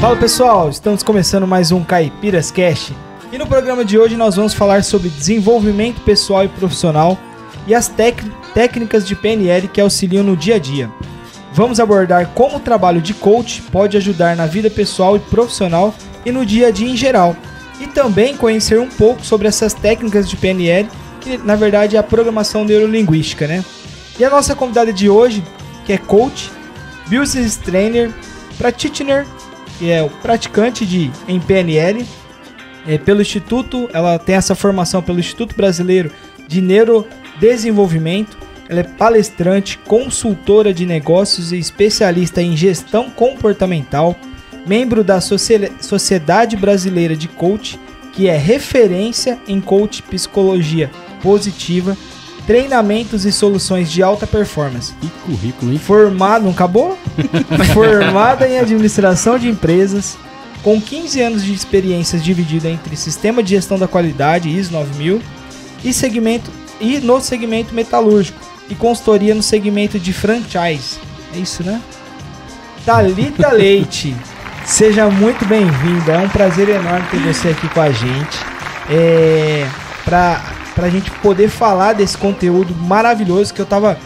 Fala pessoal, estamos começando mais um Caipiras Cast e no programa de hoje nós vamos falar sobre desenvolvimento pessoal e profissional e as técnicas de PNL que auxiliam no dia a dia. Vamos abordar como o trabalho de coach pode ajudar na vida pessoal e profissional e no dia a dia em geral, e também conhecer um pouco sobre essas técnicas de PNL, que na verdade é a programação neurolinguística, né? E a nossa convidada de hoje, que é coach, business trainer, practitioner que é o praticante de em PNL, é, pelo Instituto, ela tem essa formação pelo Instituto Brasileiro de Neurodesenvolvimento. Ela é palestrante, consultora de negócios e especialista em gestão comportamental, membro da Sociedade Brasileira de Coach, que é referência em coach psicologia positiva treinamentos e soluções de alta performance. E currículo, hein? Formado, não acabou? Formada em administração de empresas, com 15 anos de experiência dividida entre sistema de gestão da qualidade ISO 9000 e segmento e no segmento metalúrgico e consultoria no segmento de franchise. É isso, né? Talita Leite, seja muito bem-vinda. É um prazer enorme ter você aqui com a gente. É, para para a gente poder falar desse conteúdo maravilhoso que eu tava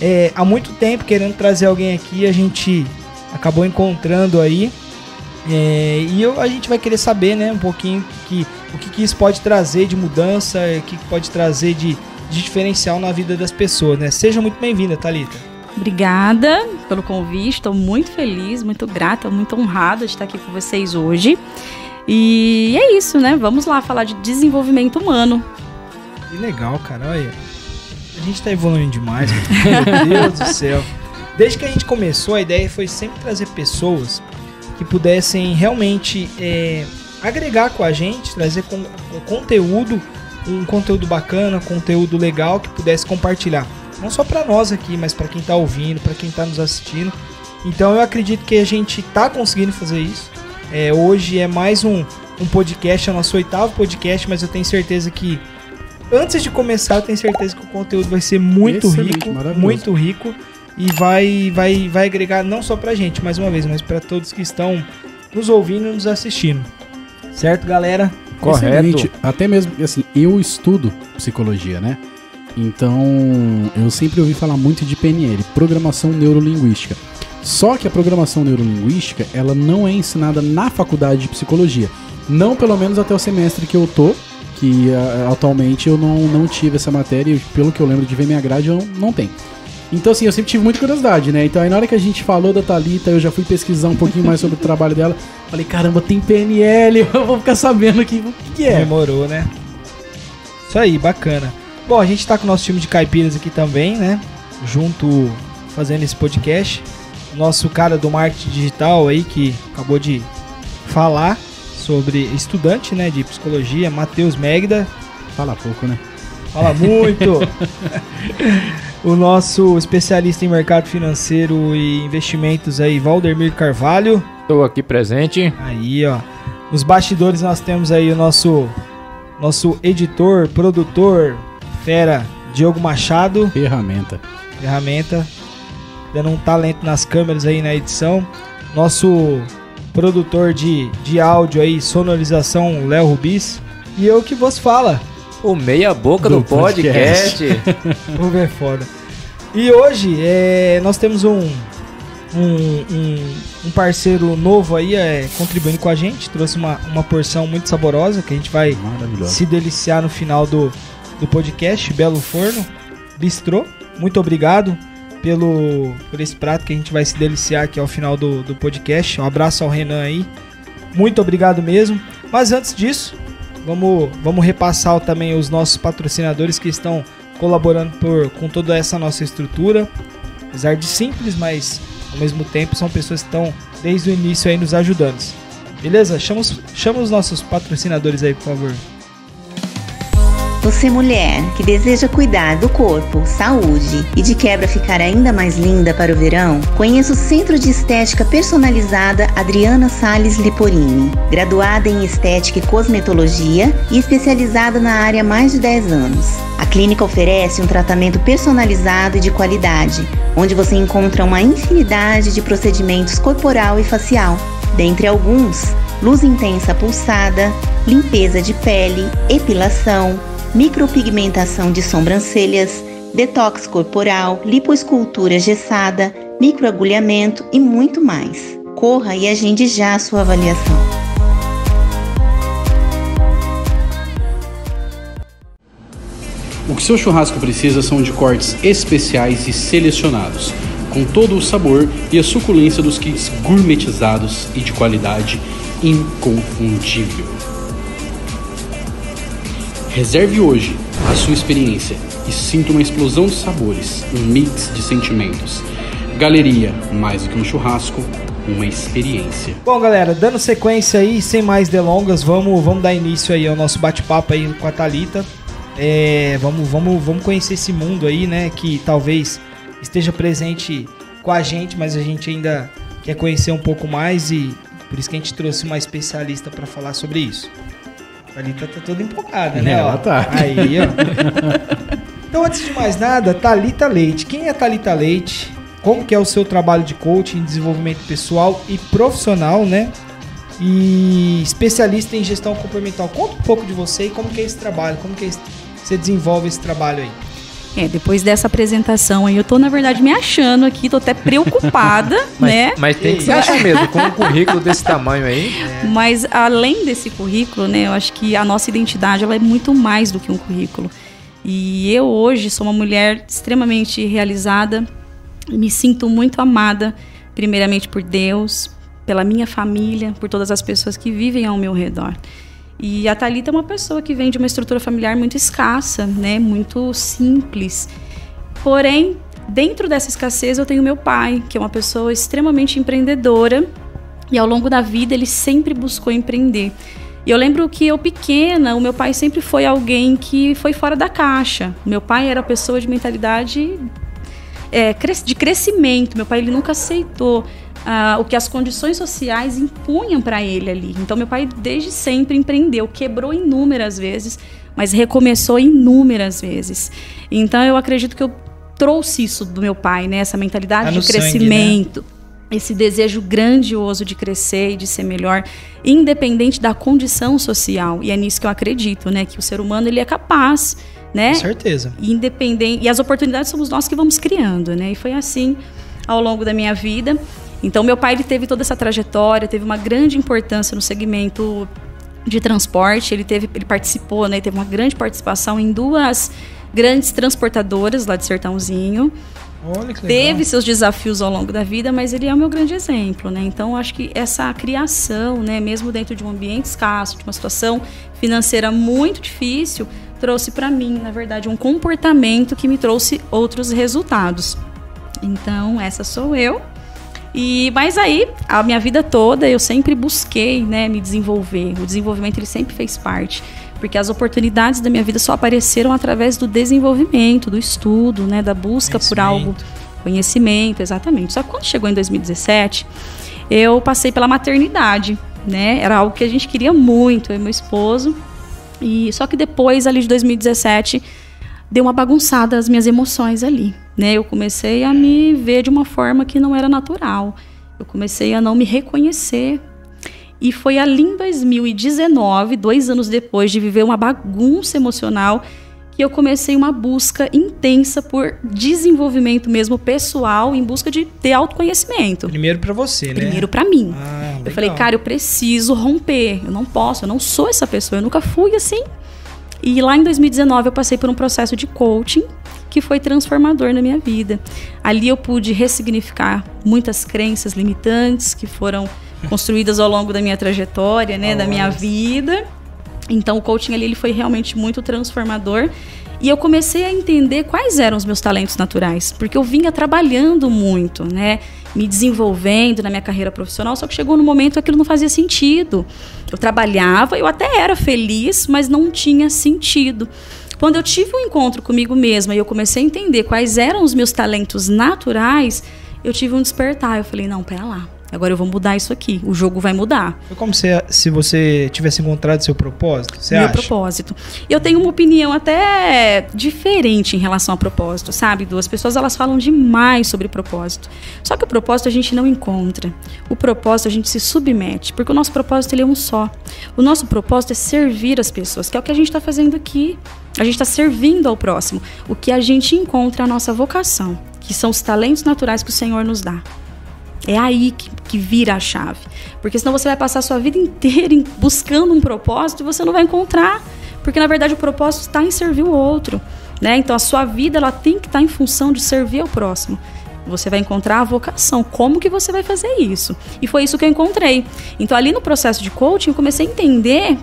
é, há muito tempo querendo trazer alguém aqui, a gente acabou encontrando aí. É, e eu, a gente vai querer saber né, um pouquinho que, o que, que isso pode trazer de mudança, o que, que pode trazer de, de diferencial na vida das pessoas. Né? Seja muito bem-vinda, Thalita. Obrigada pelo convite, estou muito feliz, muito grata, muito honrada de estar aqui com vocês hoje. E é isso, né? Vamos lá falar de desenvolvimento humano. Que legal, cara. Olha. A gente tá evoluindo demais. Meu Deus do céu. Desde que a gente começou, a ideia foi sempre trazer pessoas que pudessem realmente é, agregar com a gente, trazer com, conteúdo, um conteúdo bacana, conteúdo legal que pudesse compartilhar. Não só para nós aqui, mas para quem tá ouvindo, para quem tá nos assistindo. Então eu acredito que a gente tá conseguindo fazer isso. É, hoje é mais um, um podcast, é o nosso oitavo podcast, mas eu tenho certeza que Antes de começar, eu tenho certeza que o conteúdo vai ser muito Excelente, rico, muito rico e vai, vai, vai agregar não só pra gente, mais uma vez, mas para todos que estão nos ouvindo e nos assistindo. Certo, galera? Correto. Excelente. Até mesmo, assim, eu estudo psicologia, né? Então, eu sempre ouvi falar muito de PNL, Programação Neurolinguística. Só que a programação neurolinguística, ela não é ensinada na faculdade de psicologia. Não pelo menos até o semestre que eu tô, que uh, atualmente eu não, não tive essa matéria e pelo que eu lembro de ver minha grade eu não, não tenho. Então, assim, eu sempre tive muita curiosidade, né? Então, aí na hora que a gente falou da Thalita, eu já fui pesquisar um pouquinho mais sobre o trabalho dela. Falei, caramba, tem PNL, eu vou ficar sabendo aqui o que, que é. Demorou, né? Isso aí, bacana. Bom, a gente tá com o nosso time de caipiras aqui também, né? Junto, fazendo esse podcast. Nosso cara do marketing digital aí, que acabou de falar sobre estudante né, de psicologia, Matheus Megda. Fala pouco, né? Fala muito! o nosso especialista em mercado financeiro e investimentos aí, Valdemir Carvalho. Estou aqui presente. Aí, ó. Nos bastidores nós temos aí o nosso nosso editor, produtor, fera, Diogo Machado. Ferramenta. Ferramenta. Dando um talento nas câmeras aí na edição. Nosso produtor de, de áudio aí, sonorização Léo Rubis. E eu que vos fala. O meia boca do, do podcast. Vou ver foda. E hoje é, nós temos um, um, um, um, parceiro novo aí é, contribuindo com a gente. Trouxe uma, uma porção muito saborosa que a gente vai se deliciar no final do, do podcast. Belo Forno, Bistrô. Muito obrigado pelo por esse prato que a gente vai se deliciar aqui ao final do, do podcast. Um abraço ao Renan aí. Muito obrigado mesmo. Mas antes disso, vamos, vamos repassar também os nossos patrocinadores que estão colaborando por, com toda essa nossa estrutura. Apesar de simples, mas ao mesmo tempo são pessoas que estão desde o início aí nos ajudando. Beleza? Chama os, chama os nossos patrocinadores aí, por favor. Você, mulher, que deseja cuidar do corpo, saúde e de quebra ficar ainda mais linda para o verão, conheça o Centro de Estética Personalizada Adriana Sales Liporini. Graduada em Estética e Cosmetologia e especializada na área há mais de 10 anos. A clínica oferece um tratamento personalizado e de qualidade, onde você encontra uma infinidade de procedimentos corporal e facial Dentre alguns, luz intensa pulsada, limpeza de pele, epilação, micropigmentação de sobrancelhas, detox corporal, lipoescultura gessada, microagulhamento e muito mais. Corra e agende já a sua avaliação. O que seu churrasco precisa são de cortes especiais e selecionados, com todo o sabor e a suculência dos kits gourmetizados e de qualidade inconfundível. Reserve hoje a sua experiência e sinta uma explosão de sabores, um mix de sentimentos. Galeria, mais do que um churrasco, uma experiência. Bom, galera, dando sequência aí, sem mais delongas, vamos, vamos dar início aí ao nosso bate-papo aí com a Thalita. É, vamos, vamos, vamos conhecer esse mundo aí, né? Que talvez esteja presente com a gente, mas a gente ainda quer conhecer um pouco mais e por isso que a gente trouxe uma especialista para falar sobre isso. A Thalita tá toda empolgada, né? Ela ó? tá. Aí, ó. então, antes de mais nada, Thalita Leite. Quem é Thalita Leite? Como que é o seu trabalho de coaching, desenvolvimento pessoal e profissional, né? E especialista em gestão comportamental. Conta um pouco de você e como que é esse trabalho, como que é esse- você desenvolve esse trabalho aí. É, depois dessa apresentação aí, eu tô, na verdade, me achando aqui, tô até preocupada, Mas, né? mas tem que se achar mesmo, com um currículo desse tamanho aí. Mas além desse currículo, né, eu acho que a nossa identidade ela é muito mais do que um currículo. E eu hoje sou uma mulher extremamente realizada, me sinto muito amada, primeiramente por Deus, pela minha família, por todas as pessoas que vivem ao meu redor. E a Thalita é uma pessoa que vem de uma estrutura familiar muito escassa, né, muito simples. Porém, dentro dessa escassez eu tenho meu pai, que é uma pessoa extremamente empreendedora, e ao longo da vida ele sempre buscou empreender. E eu lembro que eu pequena, o meu pai sempre foi alguém que foi fora da caixa. Meu pai era pessoa de mentalidade é, de crescimento. Meu pai ele nunca aceitou ah, o que as condições sociais impunham para ele ali. Então meu pai desde sempre empreendeu, quebrou inúmeras vezes, mas recomeçou inúmeras vezes. Então eu acredito que eu trouxe isso do meu pai, né? Essa mentalidade Tá de no sangue, né? crescimento. Esse desejo grandioso de crescer e de ser melhor, independente da condição social. E é nisso que eu acredito, né? Que o ser humano ele é capaz, né? Com certeza. independente e as oportunidades somos nós que vamos criando, né? E foi assim ao longo da minha vida. Então meu pai ele teve toda essa trajetória, teve uma grande importância no segmento de transporte, ele teve ele participou, né, teve uma grande participação em duas grandes transportadoras lá de Sertãozinho. Olha que legal. Teve seus desafios ao longo da vida, mas ele é o meu grande exemplo, né? Então, acho que essa criação, né, mesmo dentro de um ambiente escasso, de uma situação financeira muito difícil, trouxe para mim, na verdade, um comportamento que me trouxe outros resultados. Então, essa sou eu. E mas aí, a minha vida toda eu sempre busquei, né, me desenvolver. O desenvolvimento ele sempre fez parte, porque as oportunidades da minha vida só apareceram através do desenvolvimento, do estudo, né, da busca por algo Conhecimento, exatamente. Só que quando chegou em 2017, eu passei pela maternidade, né? Era algo que a gente queria muito, eu e meu esposo. E só que depois, ali de 2017, deu uma bagunçada as minhas emoções ali, né? Eu comecei a me ver de uma forma que não era natural. Eu comecei a não me reconhecer. E foi ali em 2019, dois anos depois de viver uma bagunça emocional, que eu comecei uma busca intensa por desenvolvimento mesmo pessoal, em busca de ter autoconhecimento. Primeiro pra você, né? Primeiro pra mim. Ah, Eu falei, cara, eu preciso romper. Eu não posso, eu não sou essa pessoa, eu nunca fui assim. E lá em 2019 eu passei por um processo de coaching que foi transformador na minha vida. Ali eu pude ressignificar muitas crenças limitantes que foram construídas ao longo da minha trajetória, né, da minha vida. Então o coaching ali ele foi realmente muito transformador. E eu comecei a entender quais eram os meus talentos naturais, porque eu vinha trabalhando muito, né? Me desenvolvendo na minha carreira profissional, só que chegou no momento que aquilo não fazia sentido. Eu trabalhava, eu até era feliz, mas não tinha sentido. Quando eu tive um encontro comigo mesma e eu comecei a entender quais eram os meus talentos naturais, eu tive um despertar. Eu falei, não, pera lá. Agora eu vou mudar isso aqui. O jogo vai mudar. Foi como se, se você tivesse encontrado seu propósito, você meu acha? propósito. Eu tenho uma opinião até diferente em relação ao propósito, sabe? Duas pessoas elas falam demais sobre propósito. Só que o propósito a gente não encontra. O propósito a gente se submete, porque o nosso propósito ele é um só. O nosso propósito é servir as pessoas, que é o que a gente está fazendo aqui. A gente está servindo ao próximo. O que a gente encontra é a nossa vocação, que são os talentos naturais que o Senhor nos dá. É aí que, que, vira a chave. Porque senão você vai passar a sua vida inteira buscando um propósito e você não vai encontrar. Porque na verdade o propósito está em servir o outro. Né? Então a sua vida ela tem que estar tá em função de servir ao próximo. Você vai encontrar a vocação. Como que você vai fazer isso? E foi isso que eu encontrei. Então ali no processo de coaching eu comecei a entender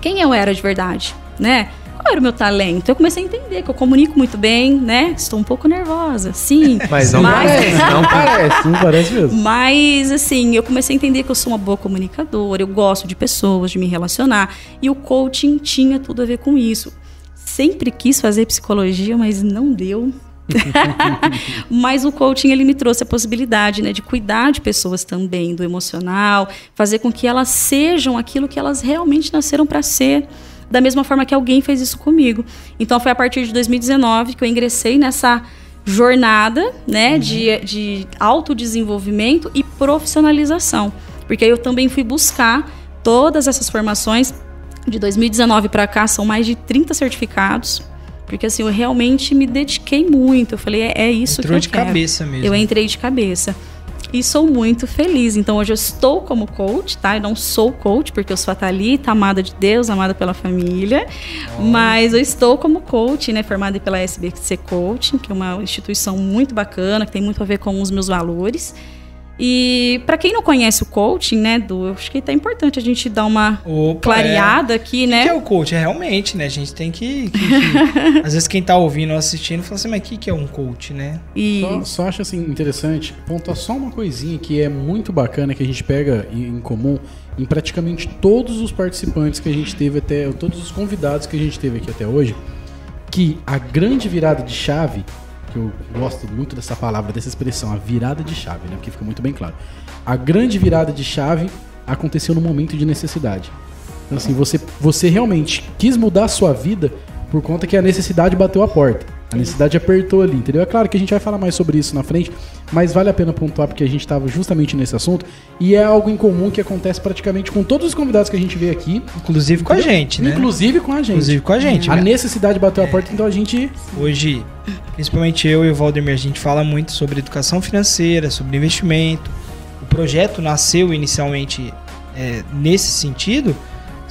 quem eu era de verdade. Né? Qual era o meu talento? Eu comecei a entender que eu comunico muito bem, né? Estou um pouco nervosa, sim. Mas não mas... parece, não parece. Não parece mesmo. Mas, assim, eu comecei a entender que eu sou uma boa comunicadora, eu gosto de pessoas, de me relacionar. E o coaching tinha tudo a ver com isso. Sempre quis fazer psicologia, mas não deu. Mas o coaching ele me trouxe a possibilidade, né, de cuidar de pessoas também do emocional, fazer com que elas sejam aquilo que elas realmente nasceram para ser da mesma forma que alguém fez isso comigo. Então foi a partir de 2019 que eu ingressei nessa jornada né, uhum. de, de autodesenvolvimento e profissionalização. Porque aí eu também fui buscar todas essas formações. De 2019 para cá são mais de 30 certificados. Porque assim, eu realmente me dediquei muito. Eu falei, é, é isso Entrou que eu de quero. cabeça mesmo. Eu entrei de cabeça e sou muito feliz. Então hoje eu estou como coach, tá? Eu não sou coach porque eu sou a Thalita, amada de Deus, amada pela família, oh. mas eu estou como coach, né, formada pela SBC Coaching, que é uma instituição muito bacana, que tem muito a ver com os meus valores. E para quem não conhece o coaching, né, do, eu acho que é importante a gente dar uma Opa, clareada é. aqui, né? O que é o coach? É realmente, né? A gente tem que. que, que às vezes quem tá ouvindo ou assistindo fala assim, mas o que, que é um coach, né? E... Só, só acho assim interessante, pontuar só uma coisinha que é muito bacana que a gente pega em, em comum em praticamente todos os participantes que a gente teve até. todos os convidados que a gente teve aqui até hoje. Que a grande virada de chave que eu gosto muito dessa palavra, dessa expressão, a virada de chave, né? Porque fica muito bem claro. A grande virada de chave aconteceu no momento de necessidade. Então, assim, você, você realmente quis mudar a sua vida por conta que a necessidade bateu a porta. A necessidade apertou ali, entendeu? É claro que a gente vai falar mais sobre isso na frente, mas vale a pena pontuar porque a gente estava justamente nesse assunto e é algo em comum que acontece praticamente com todos os convidados que a gente vê aqui. Inclusive com a gente, né? Inclusive com a gente. Inclusive com a gente. A necessidade bateu a porta, então a gente. Hoje, principalmente eu e o Valdemir, a gente fala muito sobre educação financeira, sobre investimento. O projeto nasceu inicialmente é, nesse sentido,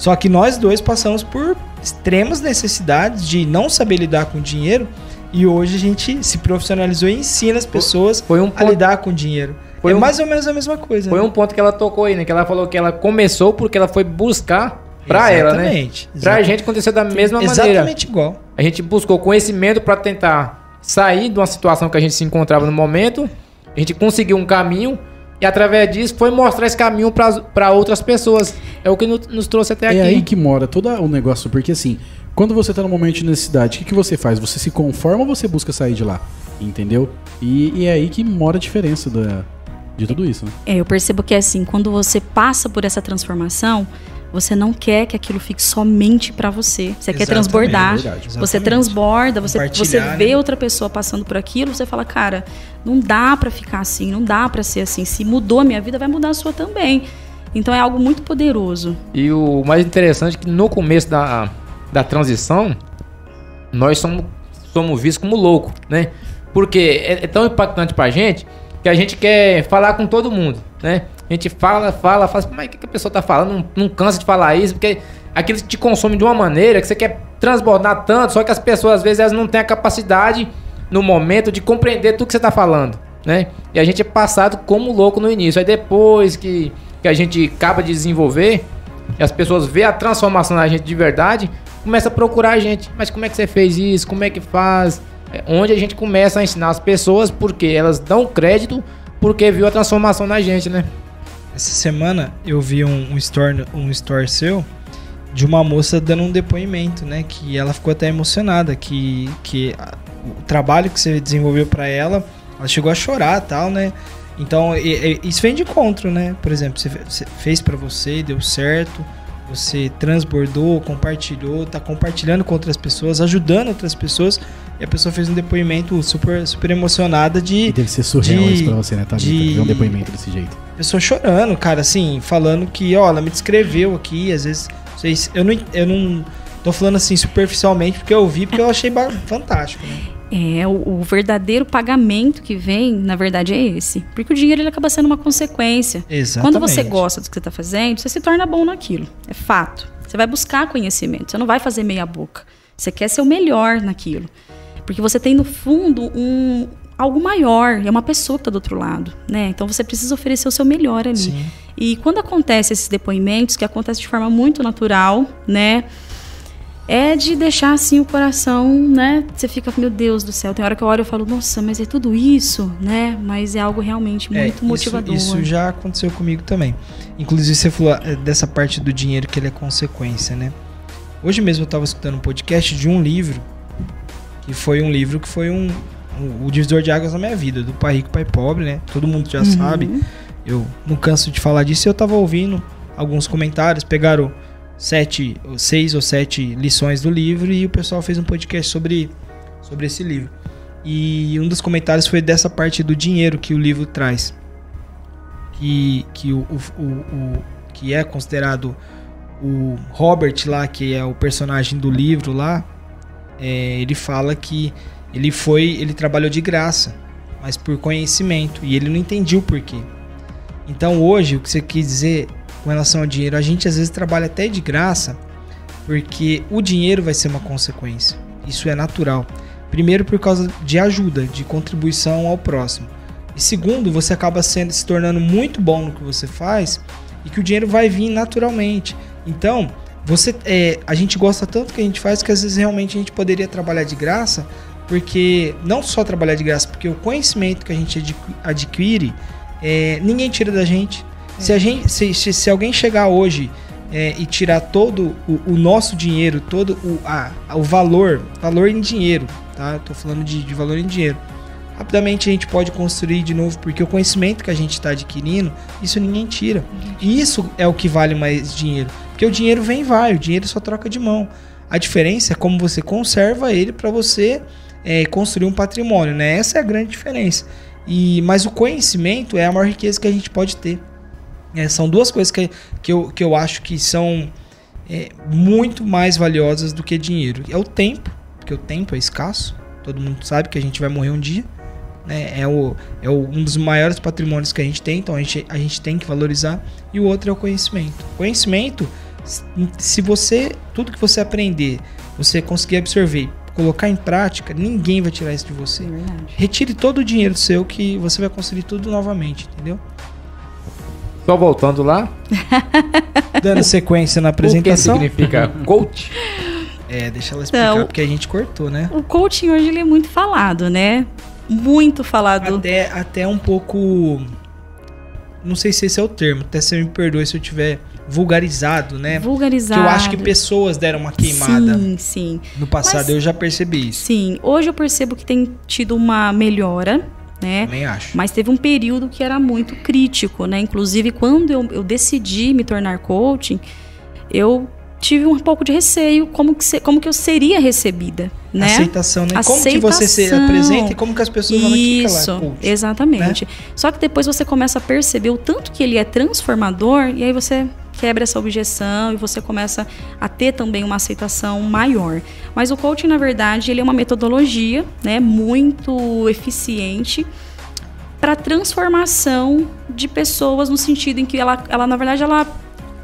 só que nós dois passamos por extremas necessidades de não saber lidar com dinheiro e hoje a gente se profissionalizou e ensina as pessoas foi um ponto, a lidar com dinheiro. Foi é um, mais ou menos a mesma coisa. Foi né? um ponto que ela tocou aí, né? Que ela falou que ela começou porque ela foi buscar pra ela, né? Exatamente. Pra gente aconteceu da mesma maneira. Exatamente igual. A gente buscou conhecimento para tentar sair de uma situação que a gente se encontrava no momento. A gente conseguiu um caminho e através disso foi mostrar esse caminho para outras pessoas. É o que nos trouxe até é aqui. É aí que mora todo o negócio, porque assim, quando você tá no momento de necessidade, o que, que você faz? Você se conforma ou você busca sair de lá? Entendeu? E, e é aí que mora a diferença da, de tudo isso, né? É, eu percebo que é assim, quando você passa por essa transformação, você não quer que aquilo fique somente para você. Você Exatamente, quer transbordar. É você transborda, você, você vê né? outra pessoa passando por aquilo, você fala, cara, não dá para ficar assim, não dá para ser assim. Se mudou a minha vida, vai mudar a sua também. Então é algo muito poderoso. E o mais interessante é que no começo da, da transição, nós somos, somos vistos como louco, né? Porque é, é tão impactante pra gente que a gente quer falar com todo mundo, né? A gente fala, fala, fala, mas o que, que a pessoa tá falando? Não, não cansa de falar isso, porque aquilo te consome de uma maneira que você quer transbordar tanto, só que as pessoas às vezes elas não têm a capacidade no momento de compreender tudo que você tá falando, né? E a gente é passado como louco no início. Aí depois que, que a gente acaba de desenvolver, e as pessoas vê a transformação na gente de verdade, começa a procurar a gente. Mas como é que você fez isso? Como é que faz? É onde a gente começa a ensinar as pessoas porque elas dão crédito porque viu a transformação na gente, né? Essa semana eu vi um, um, store, um store seu de uma moça dando um depoimento, né? Que ela ficou até emocionada, que, que a, o trabalho que você desenvolveu para ela, ela chegou a chorar tal, né? Então, e- e- isso vem de encontro, né? Por exemplo, você você fez pra você, deu certo, você transbordou, compartilhou, tá compartilhando com outras pessoas, ajudando outras pessoas, e a pessoa fez um depoimento super, super emocionada E de deve ser surreal de- isso pra você, né, Thalita? de- Ver um depoimento desse jeito. Pessoa chorando, cara, assim, falando que, ó, ela me descreveu aqui, às vezes, vocês, eu não, eu não tô falando assim superficialmente porque eu vi, porque eu achei fantástico, né? É, o, o verdadeiro pagamento que vem, na verdade, é esse. Porque o dinheiro ele acaba sendo uma consequência. Exatamente. Quando você gosta do que você está fazendo, você se torna bom naquilo. É fato. Você vai buscar conhecimento. Você não vai fazer meia boca. Você quer ser o melhor naquilo. Porque você tem, no fundo, um algo maior. É uma pessoa que está do outro lado. Né? Então você precisa oferecer o seu melhor ali. Sim. E quando acontece esses depoimentos, que acontece de forma muito natural, né? É de deixar assim o coração, né? Você fica, meu Deus do céu. Tem hora que eu olho e falo, nossa, mas é tudo isso, né? Mas é algo realmente É, muito isso- motivador. Isso, já aconteceu comigo também. Inclusive, você falou é, dessa parte do dinheiro que ele é consequência, né? Hoje mesmo eu estava escutando um podcast de um livro, que foi um livro que foi um, o divisor de águas na minha vida, do Pai Rico Pai Pobre, né? Todo mundo já Uhum. sabe. Eu não canso de falar disso. Eu tava ouvindo alguns comentários, pegaram sete, ou seis ou sete lições do livro e o pessoal fez um podcast sobre, sobre esse livro. E um dos comentários foi dessa parte do dinheiro que o livro traz. Que, que, o, o, o- o- que é considerado o Robert lá, que é o personagem do livro lá, é, ele fala que ele foi, ele trabalhou de graça, mas por conhecimento, e ele não entendia o porquê. Então hoje, o que você quis dizer com relação ao dinheiro, a gente às vezes trabalha até de graça, porque o dinheiro vai ser uma consequência. Isso é natural. Primeiro por causa de ajuda, de contribuição ao próximo. E segundo, você acaba sendo se tornando muito bom no que você faz e que o dinheiro vai vir naturalmente. Então, você é, a gente gosta tanto que a gente faz que às vezes realmente a gente poderia trabalhar de graça, porque não só trabalhar de graça, porque o conhecimento que a gente adqui- adquire, é, ninguém tira da gente. Se, a gente se, se, se alguém chegar hoje é, e tirar todo o, o nosso dinheiro, todo o, a, o valor, valor em dinheiro, tá? Eu tô falando de, de valor em dinheiro. Rapidamente a gente pode construir de novo, porque o conhecimento que a gente está adquirindo, isso ninguém tira. E isso é o que vale mais dinheiro. Porque o dinheiro vem e vai, o dinheiro só troca de mão. A diferença é como você conserva ele para você é, construir um patrimônio, né? Essa é a grande diferença. E, mas o conhecimento é a maior riqueza que a gente pode ter. É, são duas coisas que, que, eu, que eu acho que são é, muito mais valiosas do que dinheiro. É o tempo, porque o tempo é escasso. Todo mundo sabe que a gente vai morrer um dia. Né? É, o, é o- um dos maiores patrimônios que a gente tem, então a gente, a gente tem que valorizar. E o outro é o conhecimento. Conhecimento, se você, tudo que você aprender, você conseguir absorver, colocar em prática, ninguém vai tirar isso de você. É verdade. Retire todo o dinheiro seu que você vai construir tudo novamente, entendeu? Só voltando lá, Dando sequência na o que apresentação. significa coach? É, deixa ela explicar, Então, porque a gente cortou, né? O coaching hoje ele é muito falado, né? Muito falado. Até, até um pouco. Não sei se esse é o termo, até você me perdoe se eu tiver vulgarizado, né? Vulgarizado. eu acho que pessoas deram uma queimada Sim, sim. no passado, Mas- eu já percebi isso. Sim. Hoje eu percebo que tem tido uma melhora, né? Também acho. Mas teve um período que era muito crítico, né? Inclusive, quando eu, eu decidi me tornar coaching, eu tive um pouco de receio como que, se- como que eu seria recebida, né? Aceitação, né? Como que você se Aceitação. apresenta e como que as pessoas vão Isso, lá? Coach. exatamente. Só que depois você começa a perceber o tanto que ele é transformador e aí você quebra essa objeção e você começa a ter também uma aceitação maior. Mas o coaching, na verdade, ele é uma metodologia, né, muito eficiente para transformação de pessoas no sentido em que ela, ela na verdade, ela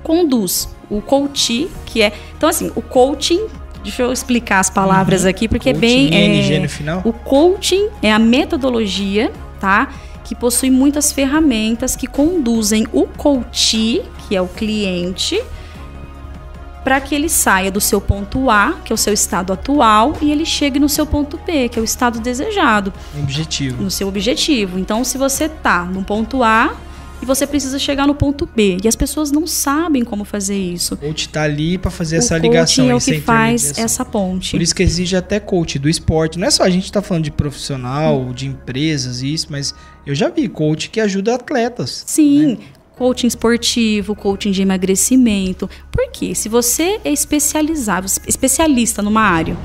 conduz o coach, que é, então assim, o coaching, deixa eu explicar as palavras aqui porque Uhum. Coaching, é bem NG é, no final. o coaching é a metodologia, tá? Que possui muitas ferramentas que conduzem o coach, que é o cliente, para que ele saia do seu ponto A, que é o seu estado atual, e ele chegue no seu ponto B, que é o estado desejado, Objetivo. no seu objetivo. Então, se você tá no ponto A e você precisa chegar no ponto B. E as pessoas não sabem como fazer isso. O coach tá ali para fazer o essa ligação. é o que faz essa ponte. Por isso que exige até coach do esporte. Não é só a gente tá falando de profissional, de empresas e isso, mas eu já vi coach que ajuda atletas. Sim, né? coaching esportivo, coaching de emagrecimento. Por quê? Se você é especializado, especialista numa área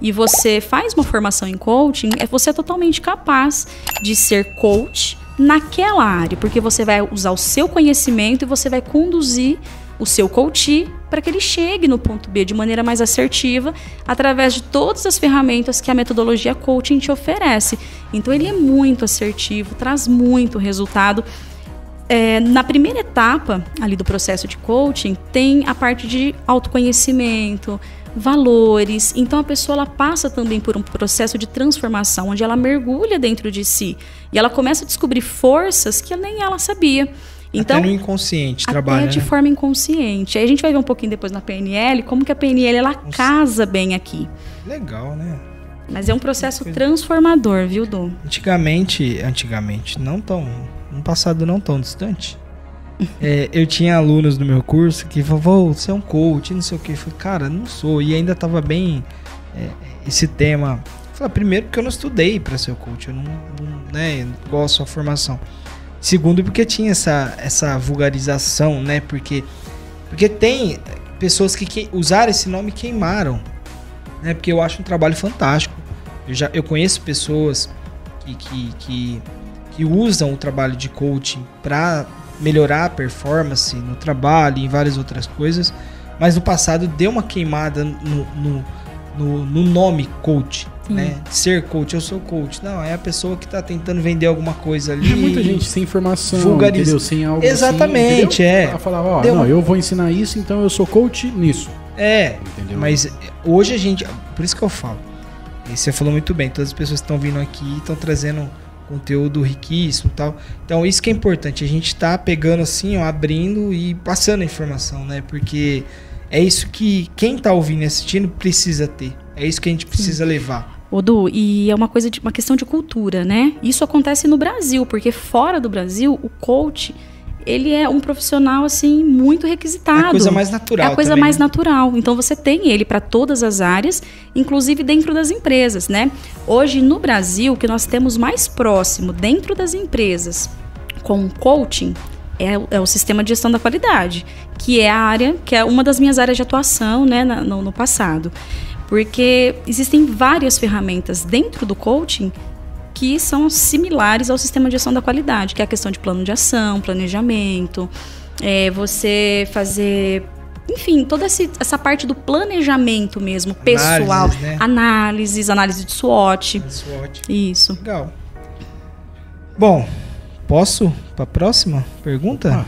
e você faz uma formação em coaching, é você é totalmente capaz de ser coach naquela área, porque você vai usar o seu conhecimento e você vai conduzir o seu coach para que ele chegue no ponto B de maneira mais assertiva através de todas as ferramentas que a metodologia coaching te oferece. Então ele é muito assertivo, traz muito resultado. É, na primeira etapa ali do processo de coaching tem a parte de autoconhecimento, valores. Então a pessoa ela passa também por um processo de transformação, onde ela mergulha dentro de si e ela começa a descobrir forças que nem ela sabia. Então, até no inconsciente até trabalha. de né? forma inconsciente. Aí a gente vai ver um pouquinho depois na PNL como que a PNL ela casa bem aqui. Legal, né? Mas é um processo transformador, viu, Du? Antigamente, antigamente, não tão, um passado não tão distante, é, eu tinha alunos do meu curso que falavam, "Vô, você é um coach, não sei o que. Eu falei, cara, não sou. E ainda tava bem é, esse tema. Eu falei, primeiro porque eu não estudei para ser coach, eu não, não né, igual a sua formação. Segundo, porque tinha essa, essa vulgarização, né? Porque, porque tem pessoas que, que usaram esse nome queimaram, né? Porque eu acho um trabalho fantástico. Eu, já, eu conheço pessoas que, que, que, que usam o trabalho de coaching para melhorar a performance no trabalho e em várias outras coisas, mas no passado deu uma queimada no, no, no, no nome coach. Né? Ser coach, eu sou coach. Não, é a pessoa que está tentando vender alguma coisa ali. É muita gente sem informação, entendeu? Sem algo Exatamente, assim, é. Ela falava, ó, Deu não, uma- eu vou ensinar isso, então eu sou coach nisso. É, Entendeu? mas hoje a gente. Por isso que eu falo. E você falou muito bem, todas as pessoas que estão vindo aqui estão trazendo conteúdo riquíssimo e tal. Então isso que é importante, a gente tá pegando assim, ó, abrindo e passando a informação, né? Porque é isso que quem tá ouvindo e assistindo precisa ter. É isso que a gente precisa levar. Odu, e é uma coisa de uma questão de cultura, né? Isso acontece no Brasil, porque fora do Brasil, o coach, ele é um profissional assim muito É requisitado. a coisa mais natural. É a coisa também, mais né? natural. Então você tem ele para todas as áreas, inclusive dentro das empresas, né? Hoje no Brasil, o que nós temos mais próximo dentro das empresas com coaching é, o- é o sistema de gestão da qualidade, que é a área, que é uma das minhas áreas de atuação, né, no, no passado. Porque existem várias ferramentas dentro do coaching que são similares ao sistema de gestão da qualidade, que é a questão de plano de ação, planejamento, é, você fazer, enfim, toda esse- essa parte do planejamento mesmo, pessoal, Análises, né? análises, análise de SWOT, SWOT. isso. Legal. Bom, posso para a próxima pergunta?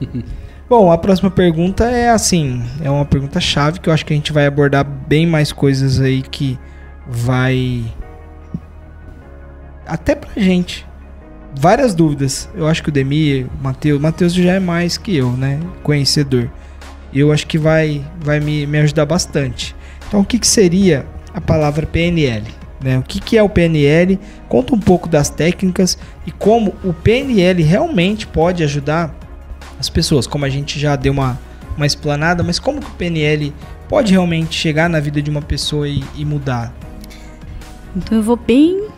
Bom, a próxima pergunta é assim, é uma pergunta chave que eu acho que a gente vai abordar bem mais coisas aí que vai até pra gente. Várias dúvidas. Eu acho que o Demir, o Matheus, Matheus já é mais que eu, né? Conhecedor. Eu acho que vai, vai me, me ajudar bastante. Então, o que, que seria a palavra PNL? Né? O que, que é o PNL? Conta um pouco das técnicas e como o PNL realmente pode ajudar as pessoas. Como a gente já deu uma, uma explanada, mas como que o PNL pode realmente chegar na vida de uma pessoa e, e mudar? Então eu vou bem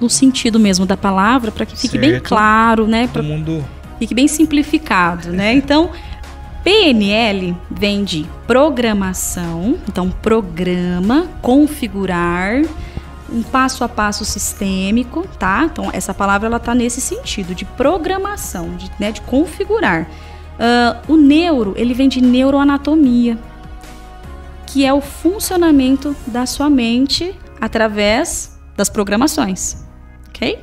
no sentido mesmo da palavra para que fique bem Certo. claro, né? Todo mundo fique bem simplificado, né? Então, PNL vem de programação, então programa, configurar, um passo a passo sistêmico, tá? Então essa palavra ela tá nesse sentido de programação, de, né, de configurar. Ah, o neuro ele vem de neuroanatomia, que é o funcionamento da sua mente através das programações, ok?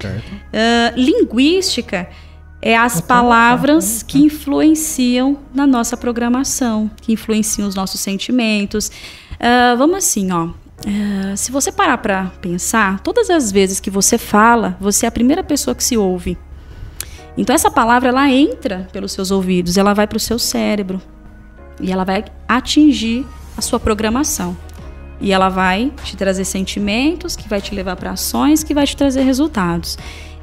Certo. Ah, linguística é as palavras botar, que influenciam na nossa programação, que influenciam os nossos sentimentos. Ah, vamos assim, ó. Ah, se você parar para pensar, todas as vezes que você fala, você é a primeira pessoa que se ouve. Então essa palavra ela entra pelos seus ouvidos, ela vai para o seu cérebro e ela vai atingir a sua programação. E ela vai te trazer sentimentos, que vai te levar para ações, que vai te trazer resultados.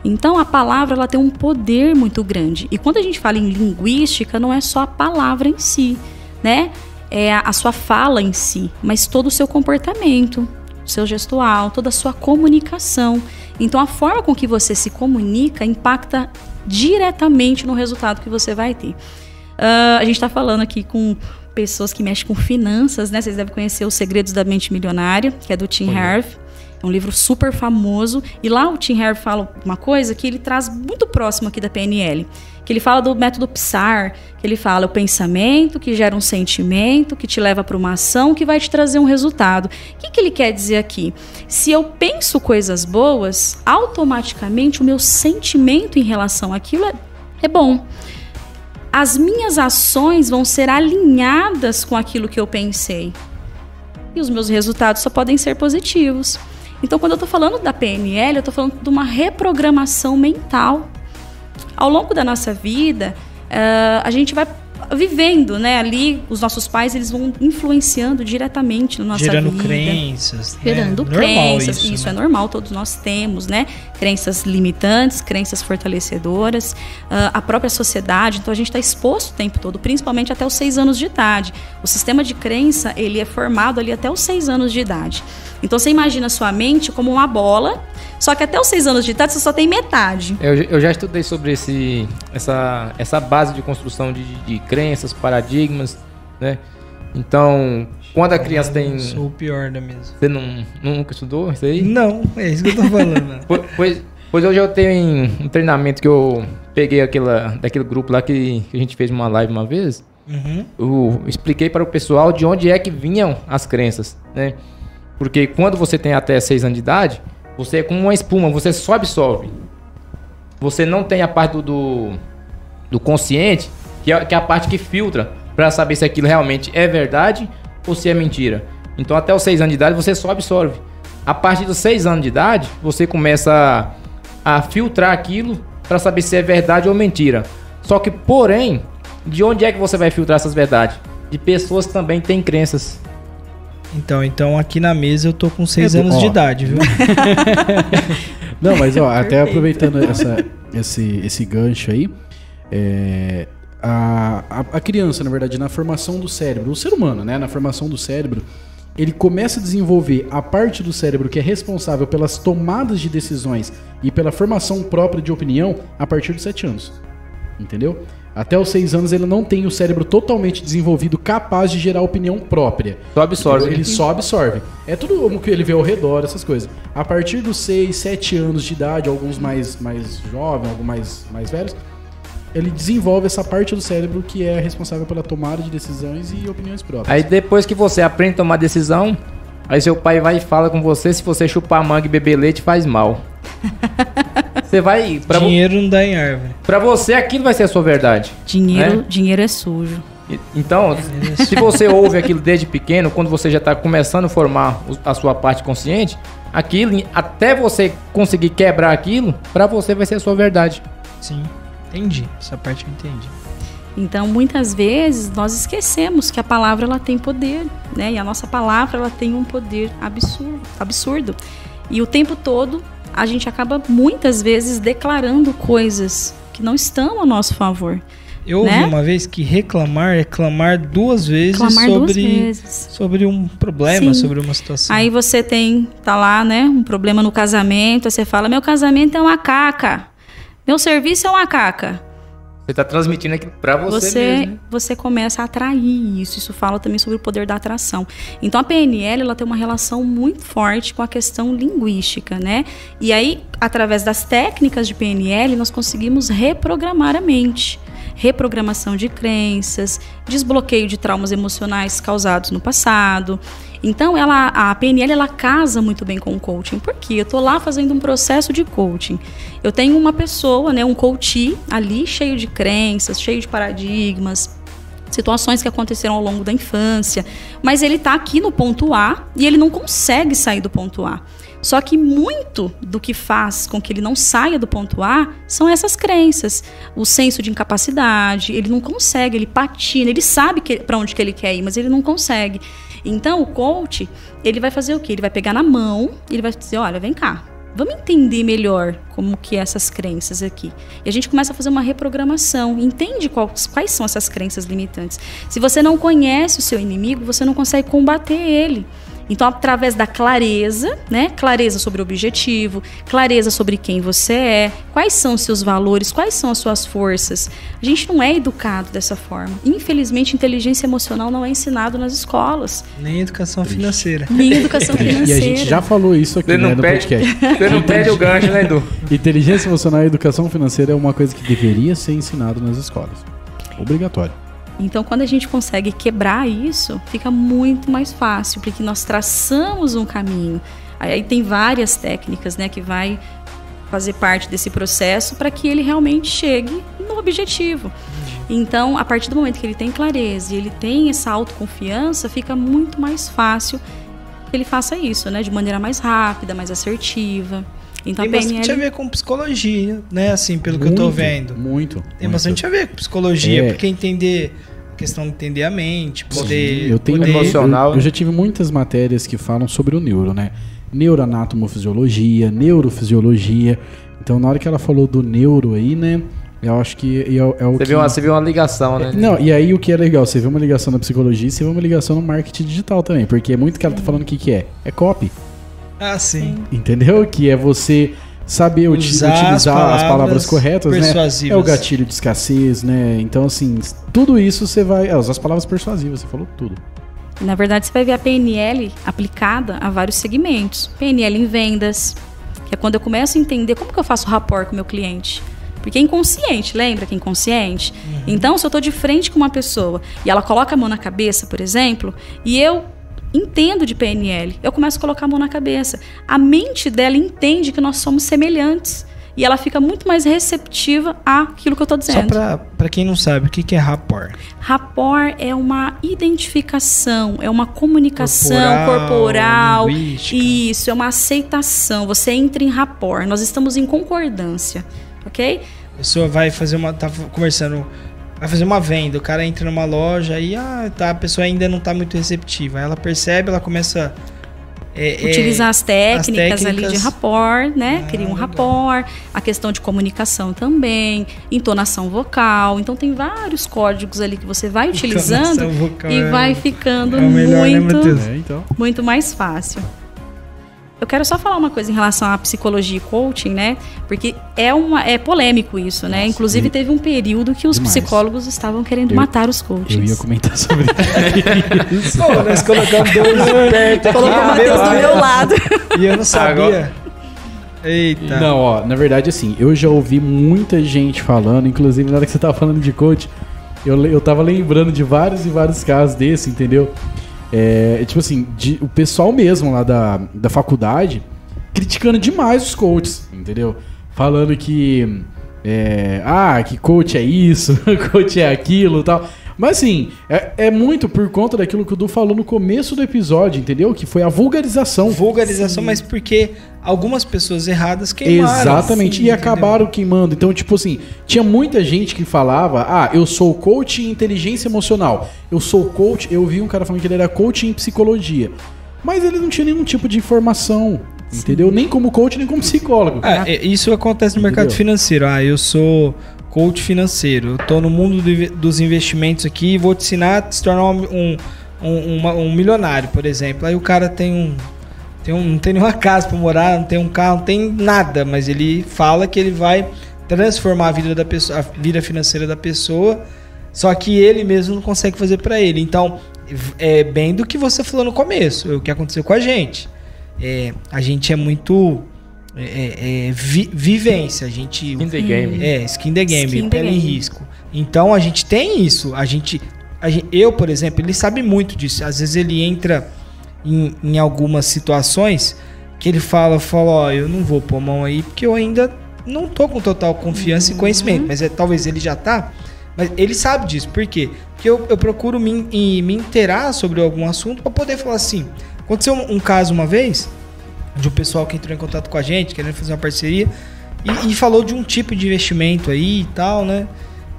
Então a palavra ela tem um poder muito grande. E quando a gente fala em linguística, não é só a palavra em si, né? É a, sua fala em si, mas todo o seu comportamento, seu gestual, toda a sua comunicação. Então a forma com que você se comunica impacta diretamente no resultado que você vai ter. Uh, a gente está falando aqui com pessoas que mexem com finanças, né? Vocês devem conhecer Os Segredos da Mente Milionária, que é do Tim Harv. É um livro super famoso. E lá o Tim Harv fala uma coisa que ele traz muito próximo aqui da PNL. Que ele fala do método PSAR, que ele fala o pensamento que gera um sentimento, que te leva para uma ação, que vai te trazer um resultado. O que, que ele quer dizer aqui? Se eu penso coisas boas, automaticamente o meu sentimento em relação àquilo é, é bom as minhas ações vão ser alinhadas com aquilo que eu pensei. E os meus resultados só podem ser positivos. Então, quando eu estou falando da PNL, eu estou falando de uma reprogramação mental. Ao longo da nossa vida, uh, a gente vai vivendo, né? Ali, os nossos pais, eles vão influenciando diretamente na nossa Gerando vida. crenças. né? Gerando Normal crenças. Isso, Isso, né? é normal, todos nós temos, né? Crenças limitantes, crenças fortalecedoras. Ah, a própria sociedade, então a gente está exposto o tempo todo, principalmente até os seis anos de idade. O sistema de crença, ele é formado ali até os seis anos de idade. Então você imagina a sua mente como uma bola, só que até os seis anos de idade você só tem metade. Eu, eu já estudei sobre esse, essa, essa base de construção de, de crenças, paradigmas, né? Então, quando a criança tem. Sou o pior da mesa. Você não, nunca estudou isso aí? Não, é isso que eu tô falando. Po- Pois, pois hoje eu tenho um treinamento que eu peguei aquela, daquele grupo lá que, que a gente fez uma live uma vez. Uhum. Eu expliquei para o pessoal de onde é que vinham as crenças, né? Porque quando você tem até 6 anos de idade, você é como uma espuma, você só absorve. Você não tem a parte do, do, do consciente, que é, que é a parte que filtra para saber se aquilo realmente é verdade ou se é mentira. Então até os 6 anos de idade você só absorve. A partir dos 6 anos de idade, você começa a, a filtrar aquilo para saber se é verdade ou mentira. Só que, porém, de onde é que você vai filtrar essas verdades? De pessoas que também têm crenças. Então, então aqui na mesa eu tô com seis É, anos ó. de idade, viu? Não, mas ó, até aproveitando essa, esse, esse gancho aí, é, a, a, a criança, na verdade, na formação do cérebro, o ser humano, né, na formação do cérebro, ele começa a desenvolver a parte do cérebro que é responsável pelas tomadas de decisões e pela formação própria de opinião a partir dos 7 anos. Entendeu? Até os 6 anos ele não tem o cérebro totalmente desenvolvido capaz de gerar opinião própria. Só absorve. Ele só absorve. É tudo o que ele vê ao redor, essas coisas. A partir dos 6, 7 anos de idade, alguns mais, mais jovens, alguns mais, mais velhos, ele desenvolve essa parte do cérebro que é responsável pela tomada de decisões e opiniões próprias. Aí depois que você aprende a tomar decisão, aí seu pai vai e fala com você se você chupar manga e beber leite faz mal. Você vai. Pra, vo- Dinheiro não dá em árvore. pra você aquilo vai ser a sua verdade. Dinheiro, Né? dinheiro é sujo. Então, se você ouve aquilo desde pequeno, quando você já está começando a formar a sua parte consciente, aquilo, até você conseguir quebrar aquilo, pra você vai ser a sua verdade. Sim, entendi. Essa parte eu entendi. Então, muitas vezes nós esquecemos que a palavra ela tem poder, né? E a nossa palavra ela tem um poder absurdo, absurdo. E o tempo todo a gente acaba muitas vezes declarando coisas que não estão a nosso favor. Eu ouvi Né? uma vez que reclamar é clamar duas vezes Clamar duas sobre, vezes. sobre um problema, Sim. sobre uma situação. Aí você tem, tá lá, né, um problema no casamento, aí você fala: "Meu casamento é uma caca. Meu serviço é uma caca". Você tá transmitindo aquilo pra você, você, mesmo. né? você começa a atrair isso. Isso fala também sobre o poder da atração. Então a PNL ela tem uma relação muito forte com a questão linguística, né? E aí, através das técnicas de PNL, nós conseguimos reprogramar a mente. Reprogramação de crenças, desbloqueio de traumas emocionais causados no passado. Então, ela, a PNL ela casa muito bem com o coaching. Por quê? Eu tô lá fazendo um processo de coaching. Eu tenho uma pessoa, né, um coach ali cheio de crenças, cheio de paradigmas, situações que aconteceram ao longo da infância, mas ele tá aqui no ponto A e ele não consegue sair do ponto A. Só que muito do que faz com que ele não saia do ponto A são essas crenças, o senso de incapacidade, ele não consegue, ele patina, ele sabe para onde que ele quer ir, mas ele não consegue. Então o coach, ele vai fazer o quê? Ele vai pegar na mão, ele vai dizer, olha, vem cá, Vamos entender melhor como que é essas crenças aqui. E a gente começa a fazer uma reprogramação, entende quais, quais são essas crenças limitantes. Se você não conhece o seu inimigo, você não consegue combater ele. Então, através da clareza, né? Clareza sobre o objetivo, clareza sobre quem você é, quais são os seus valores, quais são as suas forças. A gente não é educado dessa forma. Infelizmente, inteligência emocional não é ensinado nas escolas. Nem educação financeira. Nem educação financeira. E a gente já falou isso aqui né, no perde- podcast. Você não perde o gancho, né, Edu? Inteligência emocional e educação financeira é uma coisa que deveria ser ensinado nas escolas. Obrigatório. Então, quando a gente consegue quebrar isso, fica muito mais fácil, porque nós traçamos um caminho. Aí tem várias técnicas, né, que vai fazer parte desse processo para que ele realmente chegue no objetivo. Então, a partir do momento que ele tem clareza e ele tem essa autoconfiança, fica muito mais fácil que ele faça isso, né, de maneira mais rápida, mais assertiva. Então, Tem a bastante a PNL ver com psicologia, né? Assim, pelo que eu tô Muito, vendo. Muito. Tem muito. bastante a ver com psicologia, É. porque entender a questão de entender a mente, poder. Eu tenho poder- Emocional. Eu, eu já tive muitas matérias que falam sobre o neuro, né? Neuroanatomofisiologia, neurofisiologia. Então, na hora que ela falou do neuro aí, né? Eu acho que é, é o Você que... viu, uma, você viu uma ligação, né? Não, e aí o que é legal, você vê uma ligação na psicologia e você vê uma ligação no marketing digital também, porque é muito que ela tá falando o que que é. É copy, Ah, sim. entendeu? Que é você saber uti- Usar utilizar as as palavras, palavras corretas, né? persuasivas. É o gatilho de escassez, né? Então, assim, tudo isso você vai... É, usar as palavras persuasivas, você falou tudo. Na verdade, você vai ver a PNL aplicada a vários segmentos. PNL em vendas, que é quando eu começo a entender como que eu faço rapport com o meu cliente. Porque é inconsciente, lembra que é inconsciente? Então, se eu estou de frente com uma pessoa e ela coloca a mão na cabeça, por exemplo, e eu entendo de PNL, eu começo a colocar a mão na cabeça. A mente dela entende que nós somos semelhantes. E ela fica muito mais receptiva àquilo que eu estou Só dizendo. pra, pra quem não sabe, o que, que é rapport? Rapport é uma identificação, é uma comunicação corporal. linguística. Isso, é uma aceitação. Você entra em rapport. Nós estamos em concordância, ok? A pessoa vai fazer uma. tá conversando. Vai fazer uma venda, o cara entra numa loja e ah, tá, a pessoa ainda não tá muito receptiva. Aí ela percebe, ela começa. é, é, Utilizar as técnicas, ali de técnicas. rapport, né? Ah, Cria um rapport. A questão de comunicação também, entonação vocal. Então tem vários códigos ali que você vai utilizando e é- vai ficando é o melhor, né, muito? É, então. muito mais fácil. Eu quero só falar uma coisa em relação à psicologia e coaching, né? Porque é, uma, é polêmico isso, né? Nossa, Inclusive, e- teve um período que os Demais. psicólogos estavam querendo Eu- matar os coaches. Eu ia comentar sobre isso. Pô, nós colocamos dois perto aqui. Colocou o Matheus do Ah, meu lado. E eu não sabia. Agora- Eita. Não, ó, na verdade, assim, eu já ouvi muita gente falando, inclusive na hora que você tava falando de coach, eu, eu tava lembrando de vários e vários casos desse, entendeu? É, tipo assim, de- o pessoal mesmo lá da, da faculdade criticando demais os coaches, entendeu? Falando que. é, ah, que coach é isso, coach é aquilo tal. Mas assim, é, é muito por conta daquilo que o Du falou no começo do episódio, entendeu? Que foi a vulgarização. Vulgarização, mas porque algumas pessoas erradas queimaram. Exatamente, Sim, e entendeu? acabaram queimando. Então, tipo assim, tinha muita gente que falava: Ah, eu sou coach em inteligência emocional. Eu sou coach. Eu vi um cara falando que ele era coach em psicologia. Mas ele não tinha nenhum tipo de formação, entendeu? Nem como coach, nem como psicólogo. Ah, é, isso acontece no mercado Entendeu? financeiro. Ah, eu sou coach financeiro. Eu tô no mundo dos investimentos aqui e vou te ensinar a se tornar um, um, um, milionário, por exemplo. Aí o cara tem um. Tem um, não tem nenhuma casa pra morar, não tem um carro, não tem nada, mas ele fala que ele vai transformar a vida da pessoa, a vida financeira da pessoa, só que ele mesmo não consegue fazer pra ele. Então, é bem do que você falou no começo, é o que aconteceu com a gente. É, a gente é muito é, é, é, vi- vivência, a gente In the game. é, skin the game, Skin the pele em game. risco. Então a gente tem isso. A gente, a gen- eu, por exemplo, ele sabe muito disso. Às vezes ele entra em, em algumas situações que ele fala, fala, ó, eu não vou pôr a mão aí porque eu ainda não tô com total confiança Uhum. e conhecimento. Mas é, talvez ele já tá. Mas ele sabe disso. Por quê? Porque eu, eu procuro me, em- me inteirar sobre algum assunto para poder falar assim. Aconteceu um, um caso uma vez de um pessoal que entrou em contato com a gente, querendo fazer uma parceria, e, e falou de um tipo de investimento aí e tal, né?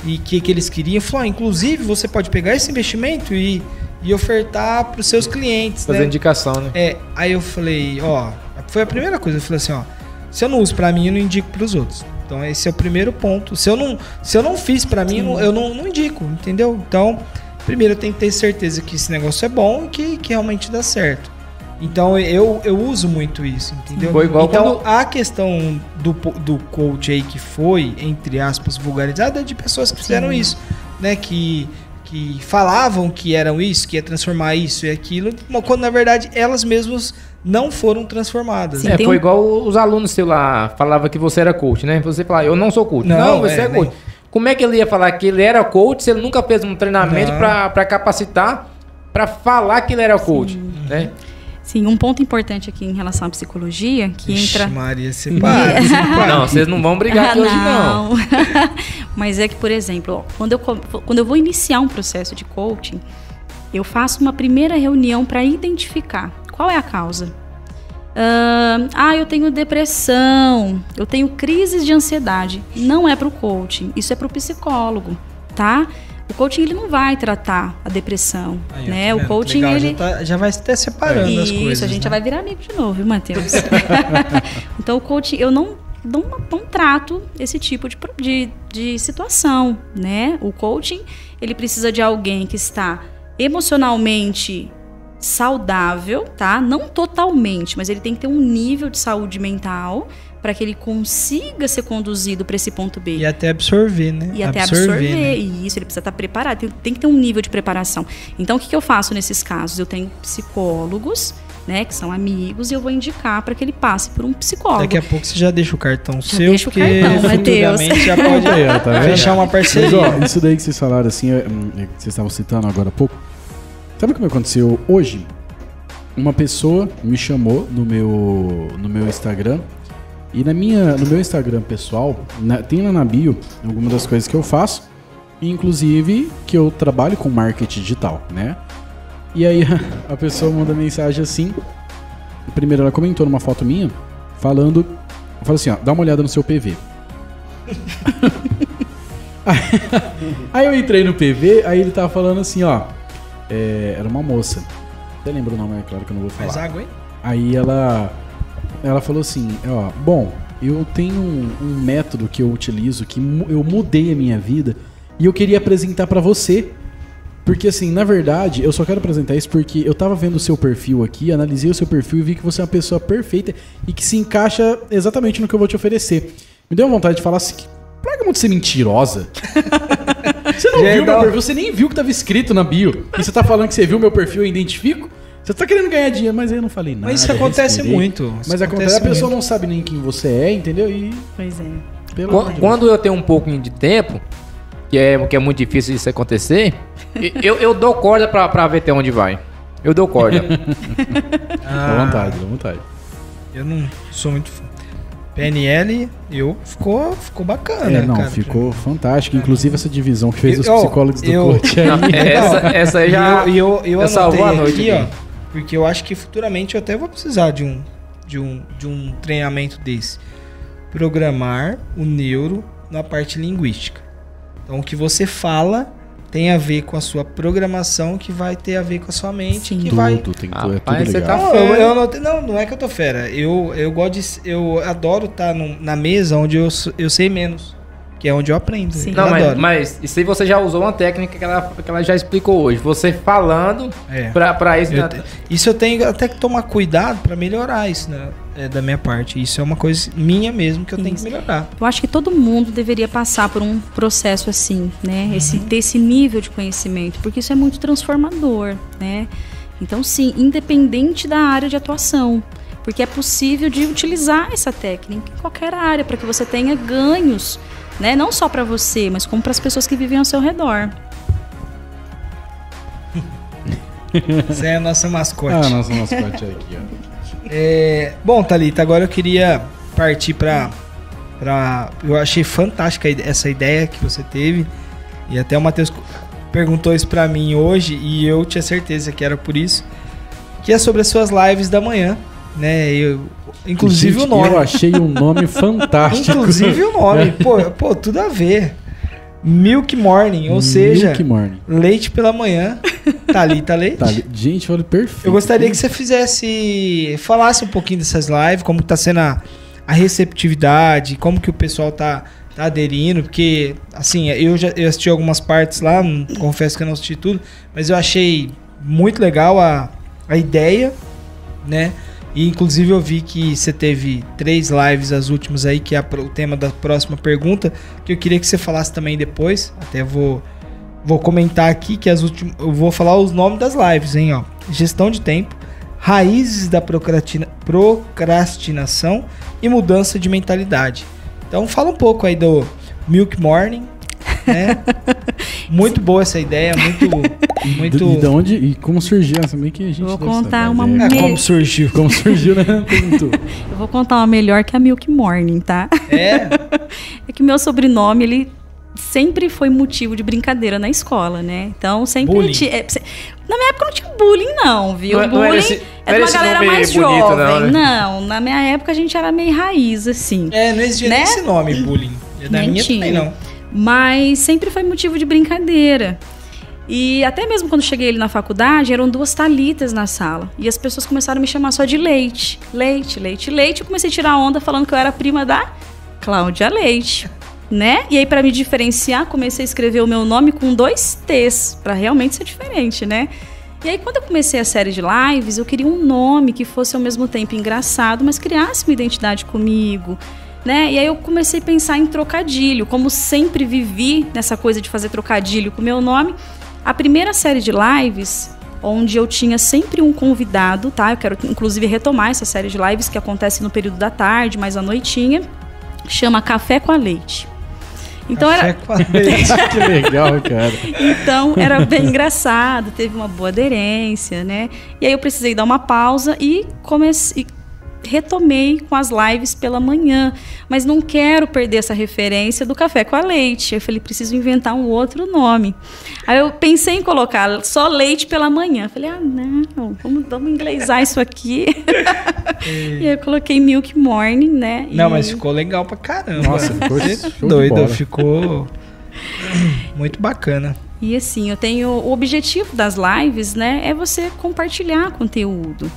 E que, que eles queriam. Falou, ah, inclusive você pode pegar esse investimento e, e ofertar para os seus clientes, Fazer né? indicação, né? É, aí eu falei, ó, foi a primeira coisa, eu falei assim, ó, Se eu não uso pra mim, eu não indico pros outros. Então esse é o primeiro ponto. Se eu não, se eu não fiz pra mim, eu não, eu não, não indico, entendeu? Então, primeiro eu tenho que ter certeza que esse negócio é bom e que, que realmente dá certo. Então eu, eu uso muito isso, entendeu? Foi igual então quando- a questão do, do coach aí que foi, entre aspas, vulgarizada é de pessoas que fizeram Sim. isso, né? Que, que falavam que eram isso, que ia transformar isso e aquilo, mas quando na verdade elas mesmas não foram transformadas. Sim. né? É, foi um- igual os alunos seu lá falavam que você era coach, né? Você falava, eu não sou coach. Não, Não, você é, é, coach. Como é que ele ia falar que ele era coach se ele nunca fez um treinamento pra capacitar, pra falar que ele era coach, né? Sim, um ponto importante aqui em relação à psicologia, que Ixi, entra. Maria, separa, separa. Não, vocês não vão brigar aqui hoje não. Mas é que, por exemplo, ó, quando eu, quando eu vou iniciar um processo de coaching, eu faço uma primeira reunião para identificar qual é a causa. Ahn, ah, eu tenho depressão, eu tenho crises de ansiedade. Não é para o coaching, isso é para o psicólogo, tá? O coaching ele não vai tratar a depressão, Aí, ó, né? tá o coaching Legal, ele já, tá- já vai até separando as isso, coisas. a gente né? já vai virar amigo de novo, viu, Matheus? então, o coaching, eu não, não, não trato esse tipo de, de, de situação, né? O coaching, ele precisa de alguém que está emocionalmente saudável, tá? Não totalmente, mas ele tem que ter um nível de saúde mental para que ele consiga ser conduzido para esse ponto B. E até absorver, né? E até absorver. né? E isso, ele precisa estar preparado. Tem, tem que ter um nível de preparação. Então, o que, que eu faço nesses casos? Eu tenho psicólogos, né, que são amigos, e eu vou indicar para que ele passe por um psicólogo. Daqui a pouco você já deixa o cartão Já seu, deixa o porque cartão, Matheus. futuramente já pode Aí, ó, tá vendo? fechar uma parceria. Mas, ó, isso daí que vocês falaram assim, é, hum, é, que vocês estavam citando agora há pouco. Sabe o que me aconteceu hoje? Uma pessoa me chamou no meu, no meu Instagram. E na minha, no meu Instagram pessoal, na- tem lá na bio algumas das coisas que eu faço. Inclusive que eu trabalho com marketing digital, né? E aí a pessoa manda mensagem assim. Primeiro ela comentou numa foto minha, falando. Fala assim, ó, dá uma olhada no seu PV. Aí eu entrei no PV, aí ele tava falando assim, ó. é, era uma moça. Você lembra o nome, é claro que eu não vou falar. Faz água, hein? Aí ela ela falou assim, ó, bom, eu tenho um, um método que eu utilizo que mu- eu mudei a minha vida e eu queria apresentar pra você. Porque assim, na verdade, eu só quero apresentar isso porque eu tava vendo o seu perfil aqui, analisei o seu perfil e vi que você é uma pessoa perfeita e que se encaixa exatamente no que eu vou te oferecer. Me deu vontade de falar assim, que praga muito ser mentirosa. Você não Já viu meu perfil, você nem viu o que tava escrito na bio. E você tá falando que você viu meu perfil e identifico? Você tá querendo ganhar dinheiro, mas eu não falei nada. Mas isso eu acontece respirei. muito. Isso Mas acontece, a pessoa não sabe nem quem você é, entendeu? E Pois é. pelo Qu- amor de Deus. Quando eu tenho um pouquinho de tempo, que é, que é muito difícil isso acontecer, eu, eu dou corda pra, pra ver até onde vai. Eu dou corda. Dá vontade, dá vontade. Ah, Eu não sou muito fã. PNL, eu ficou, ficou bacana, É, não, cara. ficou fantástico. Inclusive essa divisão que fez Eu- os psicólogos do eu- coach. Não, essa, essa aí já. E eu, e eu, eu já salvou a noite aqui, aqui. ó, porque eu acho que futuramente eu até vou precisar de um, de um, de um treinamento desse. Programar o neuro na parte linguística. Então, o que você fala tem a ver com a sua programação, que vai ter a ver com a sua mente, Sim. que Tudo, vai... tem tudo, é Rapaz, tudo você tá Não, eu, eu anotei- não, não é que eu tô fera. Eu, eu gosto de. Eu adoro estar na mesa onde eu, eu sei menos. Que é onde eu aprendo. Sim. Eu Não, mas, adoro. mas isso aí você já usou uma técnica que ela, que ela já explicou hoje. Você falando É. pra, pra isso. Eu né? isso eu tenho até que tomar cuidado pra melhorar isso, né? É, da minha parte. Isso é uma coisa minha mesmo que eu tenho que Isso. melhorar. Eu acho que todo mundo deveria passar por um processo assim, né? Esse, ter esse nível de conhecimento, porque isso é muito transformador, né? Então, sim, independente da área de atuação, porque é possível de utilizar essa técnica em qualquer área para que você tenha ganhos, né? Não só para você, mas como para as pessoas que vivem ao seu redor. Essa é a nossa mascote. Ah, nossa mascote aqui, ó. É, bom, Thalita, agora eu queria partir pra, pra. Eu achei fantástica essa ideia que você teve. E até o Matheus perguntou isso pra mim hoje e eu tinha certeza que era por isso. Que é sobre as suas lives da manhã, né? Eu, inclusive Gente, o nome. Eu achei um nome fantástico. Inclusive o nome. Pô, pô, tudo a ver. Milk Morning, ou seja, Milk Morning. leite pela manhã. Thalita Leite. Tá, gente, olha, perfeito. Eu gostaria que você fizesse. Falasse um pouquinho dessas lives, como tá sendo a, a receptividade, como que o pessoal tá, tá aderindo, porque, assim, eu já eu assisti algumas partes lá, não- confesso que eu não assisti tudo, mas eu achei muito legal a, a ideia, né? E inclusive eu vi que você teve três lives, as últimas aí, que é o tema da próxima pergunta, que eu queria que você falasse também depois. Até vou, vou comentar aqui que as últimas. Eu vou falar os nomes das lives, hein, ó. Gestão de tempo, raízes da procrastina- procrastinação e mudança de mentalidade. Então fala um pouco aí do Milk Morning, né? muito boa essa ideia, muito. Muito... E de onde e como surgiu essa meio que a gente Vou contar saber, uma É, me- como surgiu. Como surgiu, né? Perguntou. Eu vou contar uma melhor que a Milk Morning, tá? É, É que meu sobrenome, ele sempre foi motivo de brincadeira na escola, né? Então sempre Bullying. tinha. é, na minha época não tinha bullying, não, viu? Não é- não bullying era esse- é não de era uma esse galera mais bonito, jovem. não, né? Não, na minha época a gente era meio raiz, assim. é, não existia Né? nem esse nome, bullying. Da Nem minha tinha. também não. Mas sempre foi motivo de brincadeira. E até mesmo quando cheguei ali na faculdade, eram duas talitas na sala. E as pessoas começaram a me chamar só de Leite. Leite, Leite, Leite. Eu comecei a tirar onda falando que eu era prima da Cláudia Leite. Né? E aí, para me diferenciar, comecei a escrever o meu nome com dois T's, para realmente ser diferente, né? E aí, quando eu comecei a série de lives, eu queria um nome que fosse ao mesmo tempo engraçado, mas criasse uma identidade comigo, né? E aí eu comecei a pensar em trocadilho, como sempre vivi nessa coisa de fazer trocadilho com o meu nome. A primeira série de lives, onde eu tinha sempre um convidado, tá? Eu quero inclusive retomar essa série de lives que acontece no período da tarde, mais à noitinha, chama Café com a Leite. Então Café era, com a leite. que legal, cara. então era bem engraçado, teve uma boa aderência, né? E aí eu precisei dar uma pausa e comecei retomei com as lives pela manhã, mas não quero perder essa referência do café com a leite. Eu falei, preciso inventar um outro nome. Aí eu pensei em colocar só leite pela manhã. Eu falei, ah, não, vamos, vamos inglesar isso aqui. e aí eu coloquei Milk Morning, né? Não, E- mas ficou legal pra caramba. Nossa, ficou doido, ficou muito bacana. E assim, eu tenho o objetivo das lives, né, é você compartilhar conteúdo.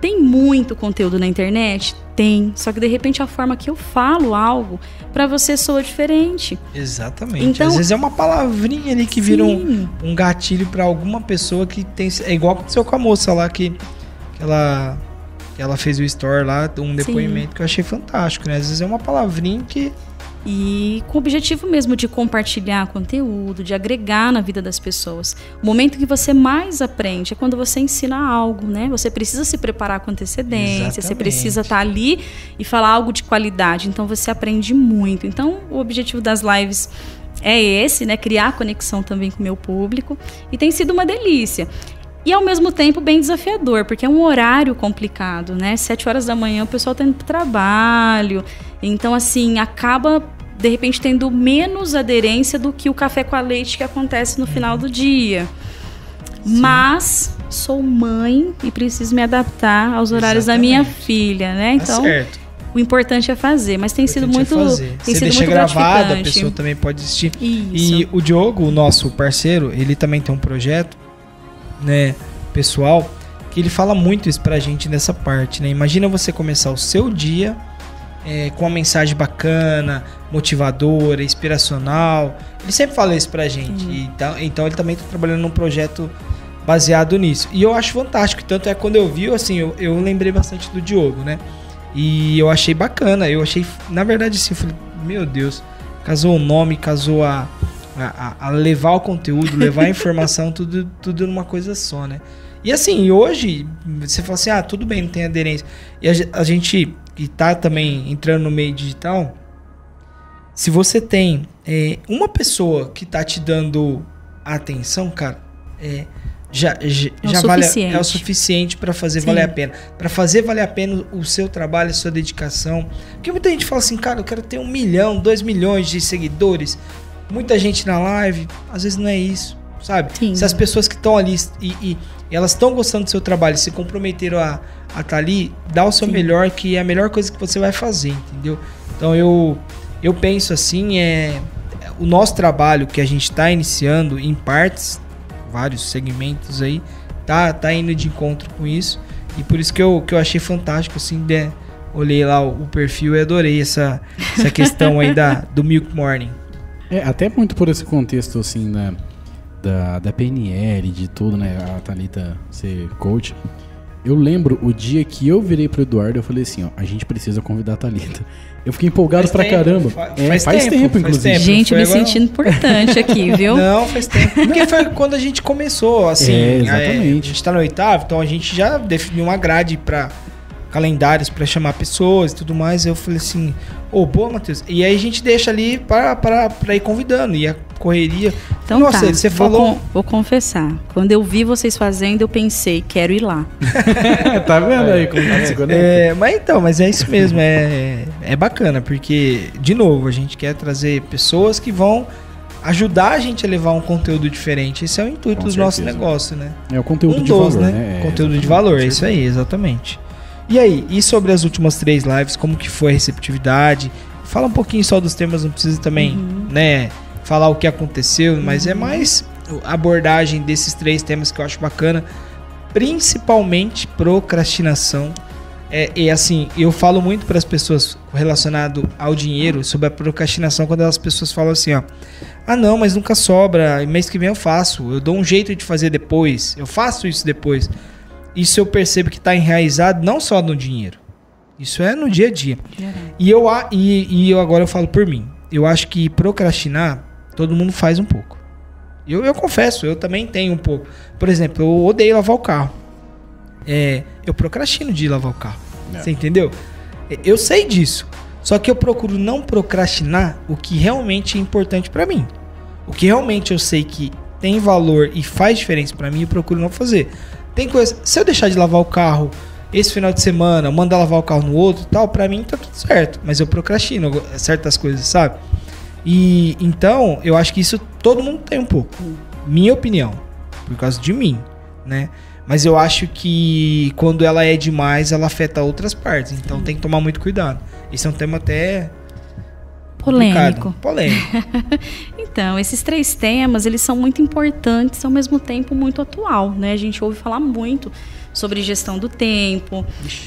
Tem muito conteúdo na internet? Tem. Só que de repente a forma que eu falo algo para você soa diferente. Exatamente. Então- Às vezes é uma palavrinha ali que vira um, Sim. um gatilho pra alguma pessoa que tem. É igual aconteceu com a moça lá que, que ela. que ela fez o store lá, um depoimento que eu achei fantástico, né? Às vezes é uma palavrinha que. E com o objetivo mesmo de compartilhar conteúdo, de agregar na vida das pessoas. O momento que você mais aprende é quando você ensina algo, né? Você precisa se preparar com antecedência, você Exatamente. precisa estar ali e falar algo de qualidade. Então você aprende muito. Então o objetivo das lives é esse, né? Criar conexão também com o meu público. E tem sido uma delícia. E ao mesmo tempo bem desafiador, porque é um horário complicado, né? Sete horas da manhã o pessoal tá indo pro trabalho. Então, assim, acaba de repente tendo menos aderência do que o café com a leite que acontece no final do dia. Mas sou mãe e preciso me adaptar aos horários da minha Exatamente. filha, né? Tá Então, certo. o importante é fazer, mas tem sido Importante muito é fazer. tem Você sido deixa muito gravado, a pessoa também pode assistir. Isso. E o Diogo, o nosso parceiro, ele também tem um projeto, né, pessoal, que ele fala muito isso pra gente nessa parte, né? Imagina você começar o seu dia é, com uma mensagem bacana, motivadora, inspiracional. Ele sempre fala isso pra gente. Sim. Então, então ele também tá trabalhando num projeto baseado nisso. E eu acho fantástico. Tanto é quando eu vi, assim, eu, eu lembrei bastante do Diogo, né? E eu achei bacana. Eu achei, na verdade, assim, eu falei, meu Deus, casou o nome, casou a, a, a- levar o conteúdo, levar a informação, tudo, tudo numa coisa só, né? E assim, hoje, você fala assim, ah, tudo bem, não tem aderência. E a, a gente que tá também entrando no meio digital, se você tem é, uma pessoa que tá te dando atenção, cara, é, já, já, É o já vale, é o suficiente para fazer Sim. valer a pena. Para fazer valer a pena o seu trabalho, a sua dedicação. Porque muita gente fala assim, cara, eu quero ter um milhão, dois milhões de seguidores. Muita gente na live, às vezes não é isso, sabe? Sim. Se as pessoas que estão ali e, e elas estão gostando do seu trabalho, se comprometeram a estar tá ali, dá o seu Sim. melhor, que é a melhor coisa que você vai fazer, entendeu? Então eu, eu penso assim, é o nosso trabalho que a gente está iniciando em partes, vários segmentos aí, tá, tá indo de encontro com isso. E por isso que eu, que eu achei fantástico, assim, de, olhei lá o, o perfil e adorei essa, essa questão aí da, do Milk Morning. É, até muito por esse contexto, assim, da, da, da PNL, de tudo, né? A Thalita ser coach. Eu lembro o dia que eu virei pro Eduardo, eu falei assim, ó, a gente precisa convidar a Thalita. Eu fiquei empolgado Faz pra tempo, caramba. fa- é, faz faz, tempo, tempo, faz inclusive. tempo. Gente, foi me agora não. sentindo importante aqui, viu? Não, faz tempo. Porque foi quando a gente começou, assim. É, é, exatamente. a gente tá no oitavo, então a gente já definiu uma grade pra calendários pra chamar pessoas e tudo mais. Eu falei assim, ô, boa, Matheus. E aí a gente deixa ali pra ir convidando. E a correria. Então Nossa, tá, você vou, falou. con- vou confessar. Quando eu vi vocês fazendo, eu pensei, quero ir lá. tá vendo aí como tá se conecta? É, mas então, mas é isso mesmo, é, é bacana, porque, de novo, a gente quer trazer pessoas que vão ajudar a gente a levar um conteúdo diferente. Esse é o intuito Com do nosso certeza. negócio, né? É o conteúdo um de dos, valor, né? né? É, Conteúdo de valor, é isso aí, exatamente. E aí, e sobre as últimas três lives, como que foi a receptividade? Fala um pouquinho só dos temas, não precisa também, Uhum. né, falar o que aconteceu, mas é mais a abordagem desses três temas que eu acho bacana, principalmente procrastinação. É, e assim, eu falo muito para as pessoas relacionado ao dinheiro sobre a procrastinação quando as pessoas falam assim, ó: "Ah, não, mas nunca sobra, mês que vem eu faço, eu dou um jeito de fazer depois, eu faço isso depois". Isso eu percebo que está enraizado não só no dinheiro. Isso é no dia a dia. E eu, a- e, e eu agora eu falo por mim. Eu acho que procrastinar, todo mundo faz um pouco. Eu, eu confesso, eu também tenho um pouco. Por exemplo, eu odeio lavar o carro. É, eu procrastino de lavar o carro. É. Você entendeu? É, Eu sei disso. Só que eu procuro não procrastinar o que realmente é importante pra mim. O que realmente eu sei que tem valor e faz diferença pra mim, eu procuro não fazer. Tem coisa. Se eu deixar de lavar o carro esse final de semana, mandar lavar o carro no outro tal, pra mim tá tudo certo. Mas eu procrastino certas coisas, sabe? E então, eu acho que isso todo mundo tem um pouco. Minha opinião. Por causa de mim, né? Mas eu acho que quando ela é demais, ela afeta outras partes. Então tem que tomar muito cuidado. Esse é um tema até Polêmico. complicado. Polêmico. Então, esses três temas, eles são muito importantes, ao mesmo tempo muito atual, né? A gente ouve falar muito sobre gestão do tempo,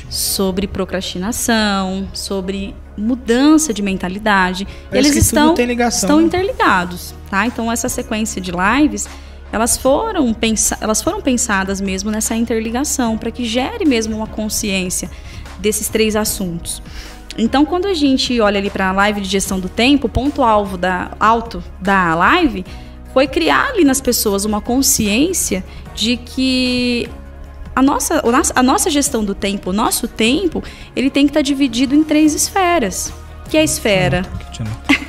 sobre procrastinação, sobre mudança de mentalidade. Parece eles estão ligação, estão né? interligados, tá? Então essa sequência de lives, elas foram elas foram pensadas mesmo nessa interligação para que gere mesmo uma consciência desses três assuntos. Então, quando a gente olha ali para a live de gestão do tempo, o ponto alvo da alto da live foi criar ali nas pessoas uma consciência de que a nossa, a nossa gestão do tempo, o nosso tempo, ele tem que estar dividido em três esferas. Que é a esfera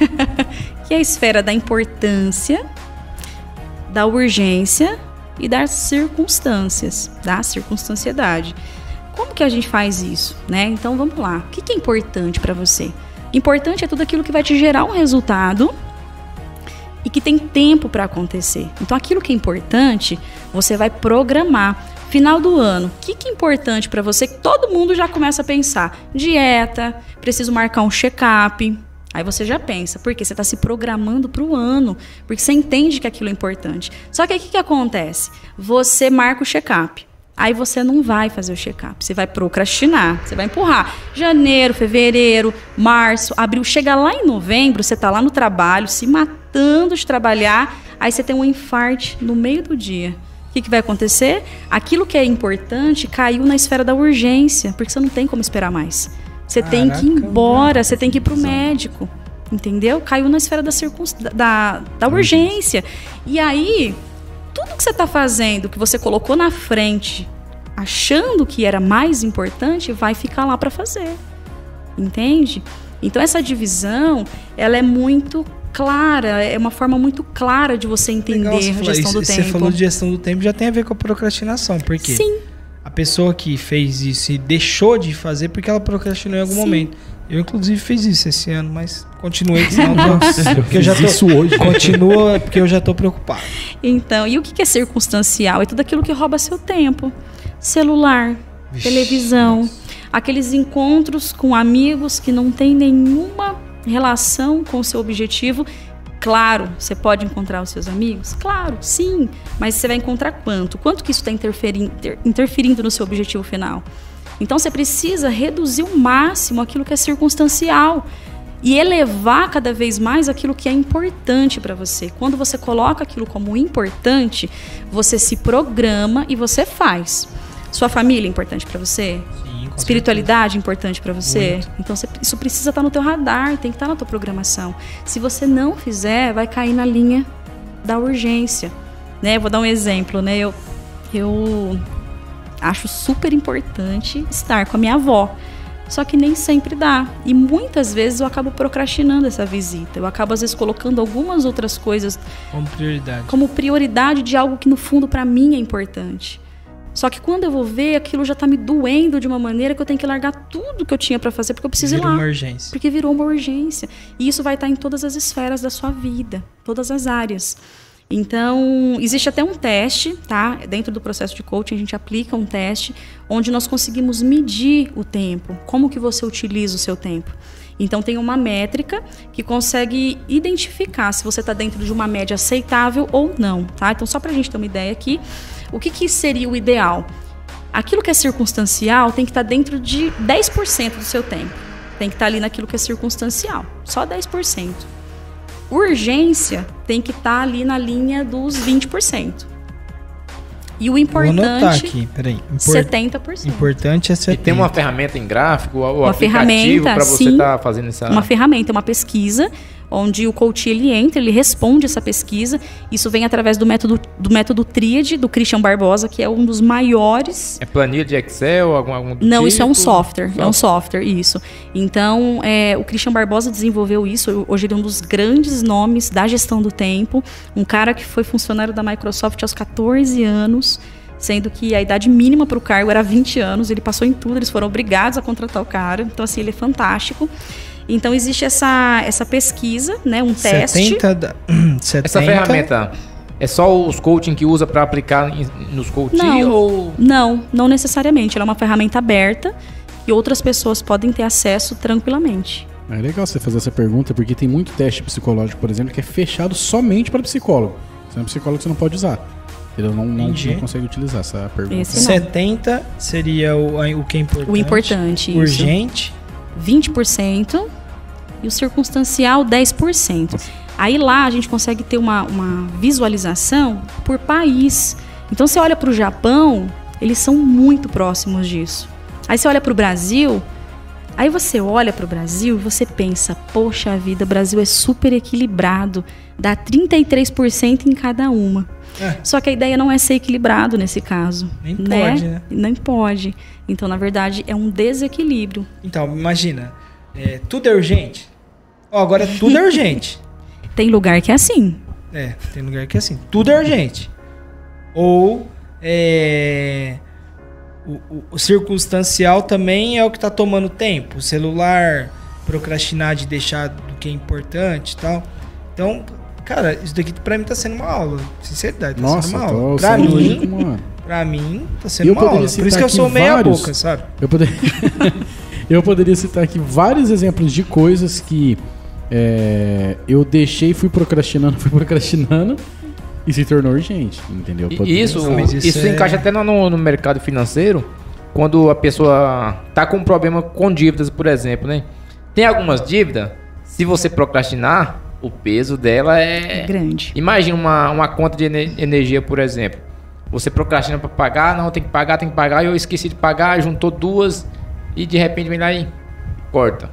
que é a esfera da importância, da urgência e das circunstâncias, da circunstanciedade. Como que a gente faz isso, né? Então vamos lá. O que é importante para você? Importante é tudo aquilo que vai te gerar um resultado e que tem tempo para acontecer. Então aquilo que é importante, você vai programar. Final do ano, o que, que é importante para você todo mundo já começa a pensar? Dieta, preciso marcar um check-up. Aí você já pensa, porque você está se programando para o ano, porque você entende que aquilo é importante. Só que aí o que, que acontece? Você marca o check-up. Aí você não vai fazer o check-up, você vai procrastinar, você vai empurrar. Janeiro, fevereiro, março, abril, chega lá em novembro, você tá lá no trabalho, se matando de trabalhar, aí você tem um infarte no meio do dia. O que, que vai acontecer? Aquilo que é importante caiu na esfera da urgência, porque você não tem como esperar mais. Você tem que ir Caraca, embora, você tem que ir pro médico. Entendeu? Caiu na esfera da, circunst... da, da urgência. E aí, tudo que você está fazendo, que você colocou na frente, achando que era mais importante, vai ficar lá para fazer. Entende? Então essa divisão, ela é muito clara, é uma forma muito clara de você entender Legal você a gestão isso. do Você tempo. falou de gestão do tempo, já tem a ver com a procrastinação. Por quê? Sim, A pessoa que fez isso e deixou de fazer porque ela procrastinou em algum Sim. momento. Eu, inclusive, fiz isso esse ano, mas continuei, senão eu tô, Nossa, porque eu já tô, isso hoje. Continua, porque eu já tô preocupado. Então, e o que é circunstancial? É tudo aquilo que rouba seu tempo. Celular, Vixe, televisão, aqueles encontros com amigos que não têm nenhuma relação com o seu objetivo. Claro, você pode encontrar os seus amigos? Claro, sim. Mas você vai encontrar quanto? Quanto que isso está interferindo, inter- interferindo no seu objetivo final? Então você precisa reduzir o máximo aquilo que é circunstancial e elevar cada vez mais aquilo que é importante para você. Quando você coloca aquilo como importante, você se programa e você faz. Sua família é importante para você? Sim, Espiritualidade é importante para você? Muito. Então você- isso precisa estar no teu radar, tem que estar na tua programação. Se você não fizer, vai cair na linha da urgência, né? Vou dar um exemplo, né? Eu eu acho super importante estar com a minha avó. Só que nem sempre dá. E muitas vezes eu acabo procrastinando essa visita. Eu acabo, às vezes, colocando algumas outras coisas. Como prioridade. como prioridade de algo que, no fundo, para mim é importante. Só que quando eu vou ver, aquilo já tá me doendo de uma maneira que eu tenho que largar tudo que eu tinha para fazer, porque eu preciso Vira ir lá. uma urgência. Porque virou uma urgência. E isso vai estar em todas as esferas da sua vida, todas as áreas. Então, existe até um teste, tá? Dentro do processo de coaching, a gente aplica um teste onde nós conseguimos medir o tempo, como que você utiliza o seu tempo. Então, tem uma métrica que consegue identificar se você está dentro de uma média aceitável ou não, tá? Então, só para a gente ter uma ideia aqui, o que, que seria o ideal? Aquilo que é circunstancial tem que estar dentro de 10% do seu tempo. Tem que estar ali naquilo que é circunstancial. Só 10%. Urgência tem que estar ali na linha dos 20%. E o Vou anotar importante, aqui, peraí. Impor- 70%. Importante é E 70. tem uma ferramenta em gráfico, o Uma aplicativo ferramenta, para você estar fazendo essa. Uma ferramenta, uma pesquisa, onde o coach ele entra, ele responde essa pesquisa. Isso vem através do método, do método Tríade, do Christian Barbosa, que é um dos maiores É planilha de Excel, algum, algum Não, isso é um tipo? software. É um software, isso. Então, é, o Christian Barbosa desenvolveu isso. Hoje ele é um dos grandes nomes da gestão do tempo. Um cara que foi funcionário da Microsoft aos 14 anos, sendo que a idade mínima para o cargo era 20 anos. Ele passou em tudo, eles foram obrigados a contratar o cara. Então, assim, ele é fantástico. Então, existe essa, essa pesquisa, né? Um teste. 70, da, 70 Essa ferramenta é só os coaching que usa para aplicar nos coaching Não. ou Não, não necessariamente. Ela é uma ferramenta aberta e outras pessoas podem ter acesso tranquilamente. É legal você fazer essa pergunta, porque tem muito teste psicológico, por exemplo, que é fechado somente para psicólogo. Se não é psicólogo, você não pode usar. Ele não, não, não consegue utilizar essa pergunta. Esse não. 70 seria o, o que é importante. O importante, isso. Urgente. 20% e o circunstancial 10%. Aí lá a gente consegue ter uma, uma visualização por país. Então você olha para o Japão, eles são muito próximos disso. Aí você olha para o Brasil, aí você olha para o Brasil e você pensa, poxa vida, o Brasil é super equilibrado, dá 33% em cada uma. É. Só que a ideia não é ser equilibrado nesse caso. Nem pode, né? Nem pode. Então, na verdade, é um desequilíbrio. Então, imagina. é, tudo é urgente. Ó, agora tudo é urgente. Tem lugar que é assim. É, tem lugar que é assim. Tudo é urgente. Ou é, o, o- o circunstancial também é o que tá tomando tempo. O celular, procrastinar de deixar do que é importante e tal. Então, cara, isso daqui pra mim tá sendo uma aula. Sinceridade, tá Nossa, sendo uma tô aula. Pra mim, uma- pra mim, tá sendo Eu uma aula. Por citar isso que eu sou meia vários- boca, sabe? Eu poderia, eu poderia citar aqui vários exemplos de coisas que é, eu deixei, fui procrastinando, fui procrastinando e se tornou urgente, entendeu? Poderia- isso, Não, isso, isso é- encaixa até no, no mercado financeiro, quando a pessoa tá com um problema com dívidas, por exemplo, né? Tem algumas dívidas, se você procrastinar, o peso dela É grande. Imagina uma, uma conta de ene- energia, por exemplo. Você procrastina para pagar, não, tem que pagar, tem que pagar, e eu esqueci de pagar, juntou duas e de repente vem lá e corta.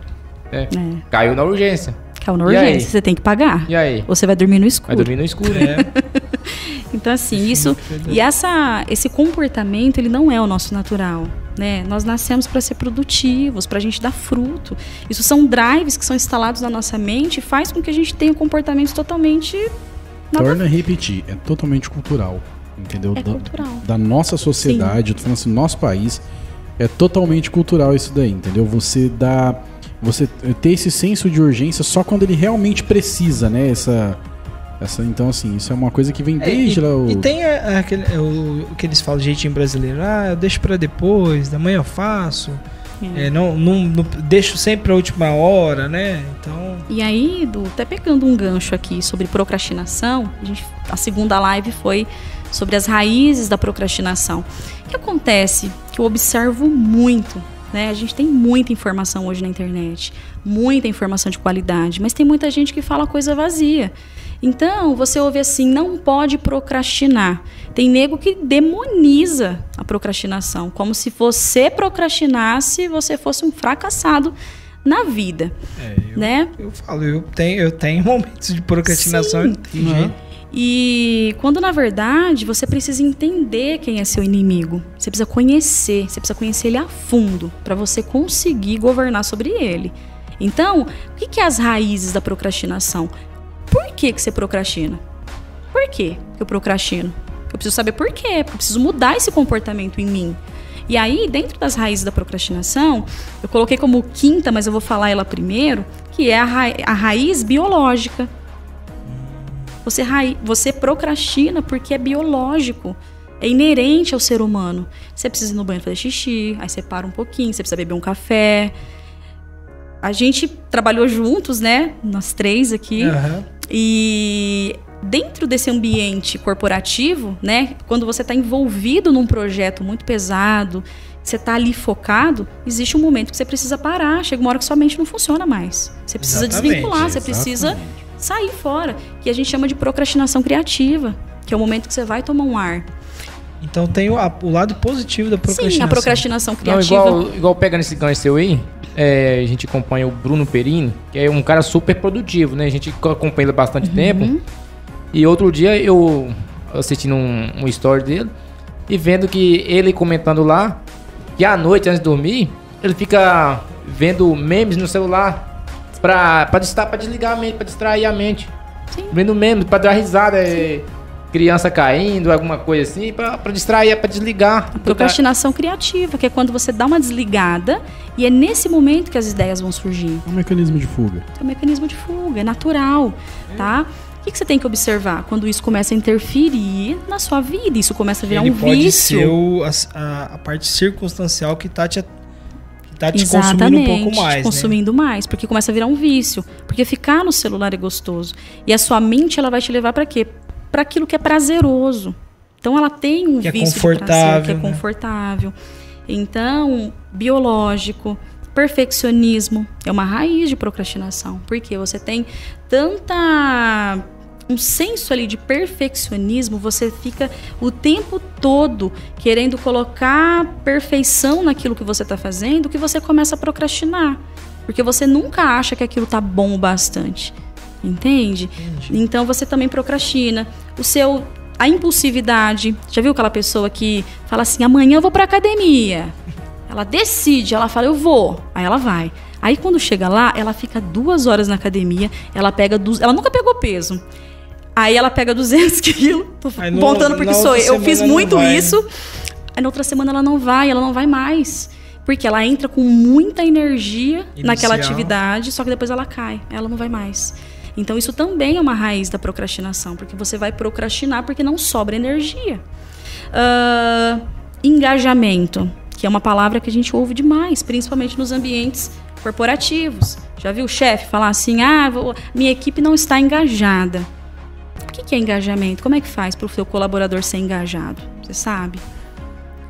né? É. Caiu na urgência. Caiu na urgência, você tem que pagar. E aí? Ou você vai dormir no Vai escuro. dormir no escuro. né? Então, assim, isso. E essa, esse comportamento, ele não é o nosso natural. Né? Nós nascemos para ser produtivos, para a gente dar fruto. Isso são drives que são instalados na nossa mente e faz com que a gente tenha comportamentos totalmente. nada- Torna a repetir, é totalmente cultural, entendeu? É da, cultural. da nossa sociedade, eu tô falando assim, nosso país, é totalmente cultural isso daí, entendeu? Você dá. Você ter esse senso de urgência só quando ele realmente precisa, né? Essa. Essa então, assim, isso é uma coisa que vem É, desde e, lá. O, e tem é, aquele, é, o, o que eles falam, jeitinho brasileiro. Ah, eu deixo pra depois, da manhã eu faço. É, não, não, não- deixo sempre a última hora, né? Então, E aí, Edu, até pegando um gancho aqui sobre procrastinação, a, gente, a segunda live foi sobre as raízes da procrastinação. O que acontece? Que eu observo muito né? A gente tem muita informação hoje na internet, muita informação de qualidade, mas tem muita gente que fala coisa vazia. Então, você ouve assim, não pode procrastinar. Tem nego que demoniza a procrastinação, como se você procrastinasse, você fosse um fracassado na vida, É, eu, né? eu falo, eu tenho, eu tenho momentos de procrastinação. Sim. tem Uhum. E quando na verdade você precisa entender quem é seu inimigo, você precisa conhecer, você precisa conhecer ele a fundo para você conseguir governar sobre ele. Então, o que, que é as raízes da procrastinação? Por que, que você procrastina? Por que eu procrastino? Eu preciso saber por quê, porque eu preciso mudar esse comportamento em mim. E aí, dentro das raízes da procrastinação, eu coloquei como quinta, mas eu vou falar ela primeiro, que é a, ra a raiz biológica. Você, rai- você procrastina porque é biológico. É inerente ao ser humano. Você precisa ir no banheiro fazer xixi, aí você para um pouquinho, você precisa beber um café. A gente trabalhou juntos, né? Nós três aqui. Aham. E dentro desse ambiente corporativo, né, quando você está envolvido num projeto muito pesado, você está ali focado, existe um momento que você precisa parar. Chega uma hora que sua mente não funciona mais. Você precisa Exatamente, desvincular, você precisa sair fora, que a gente chama de procrastinação criativa, que é o momento que você vai tomar um ar. Então tem o, a- o lado positivo da procrastinação. Sim, a procrastinação Não, criativa. igual, igual pegando esse gancho seu aí, é, a gente acompanha o Bruno Perini, que é um cara super produtivo, né? A gente acompanha ele há bastante Uhum. tempo. E outro dia eu assistindo um, um story dele e vendo que ele comentando lá que à noite, antes de dormir, ele fica vendo memes no celular pra, pra, pra desligar a mente, pra distrair a mente. Sim. Vendo memes, pra dar risada, é, criança caindo, alguma coisa assim, pra, pra distrair, pra desligar. Procrastinação criativa, que é quando você dá uma desligada e é nesse momento que as ideias vão surgir. É um mecanismo de fuga. É um mecanismo de fuga, é natural, tá? O que, que você tem que observar? Quando isso começa a interferir na sua vida, isso começa a virar Ele um pode vício. ser o- a, a- a parte circunstancial que tá te, que tá te consumindo um pouco te mais, né? consumindo mais, porque começa a virar um vício. Porque ficar no celular é gostoso. E a sua mente, ela vai te levar para quê? Para aquilo que é prazeroso. Então ela tem um Que é vício prazer, que é né? confortável. Então, biológico, perfeccionismo é uma raiz de procrastinação. Porque você tem tanta um senso ali de perfeccionismo, você fica o tempo todo querendo colocar perfeição naquilo que você está fazendo, que você começa a procrastinar. Porque você nunca acha que aquilo tá bom o bastante. Entende? Então você também procrastina. O seu a impulsividade. Já viu aquela pessoa que fala assim: "Amanhã eu vou pra academia". Ela decide, ela fala: "Eu vou". Aí ela vai. Aí quando chega lá, ela fica duas horas na academia, ela pega, du... ela nunca pegou peso. Aí ela pega 200 quilos, tô Aí apontando porque sou eu. Eu fiz muito né? isso. Aí na outra semana ela não vai, ela não vai mais. Porque ela entra com muita energia naquela Inicial. atividade, só que depois ela cai, ela não vai mais. Então isso também é uma raiz da procrastinação, porque você vai procrastinar porque não sobra energia. Ah, engajamento, que é uma palavra que a gente ouve demais, principalmente nos ambientes corporativos. Já viu o chefe falar assim: ah, vou- minha equipe não está engajada. O que que é engajamento? Como é que faz para o seu colaborador ser engajado? Você sabe?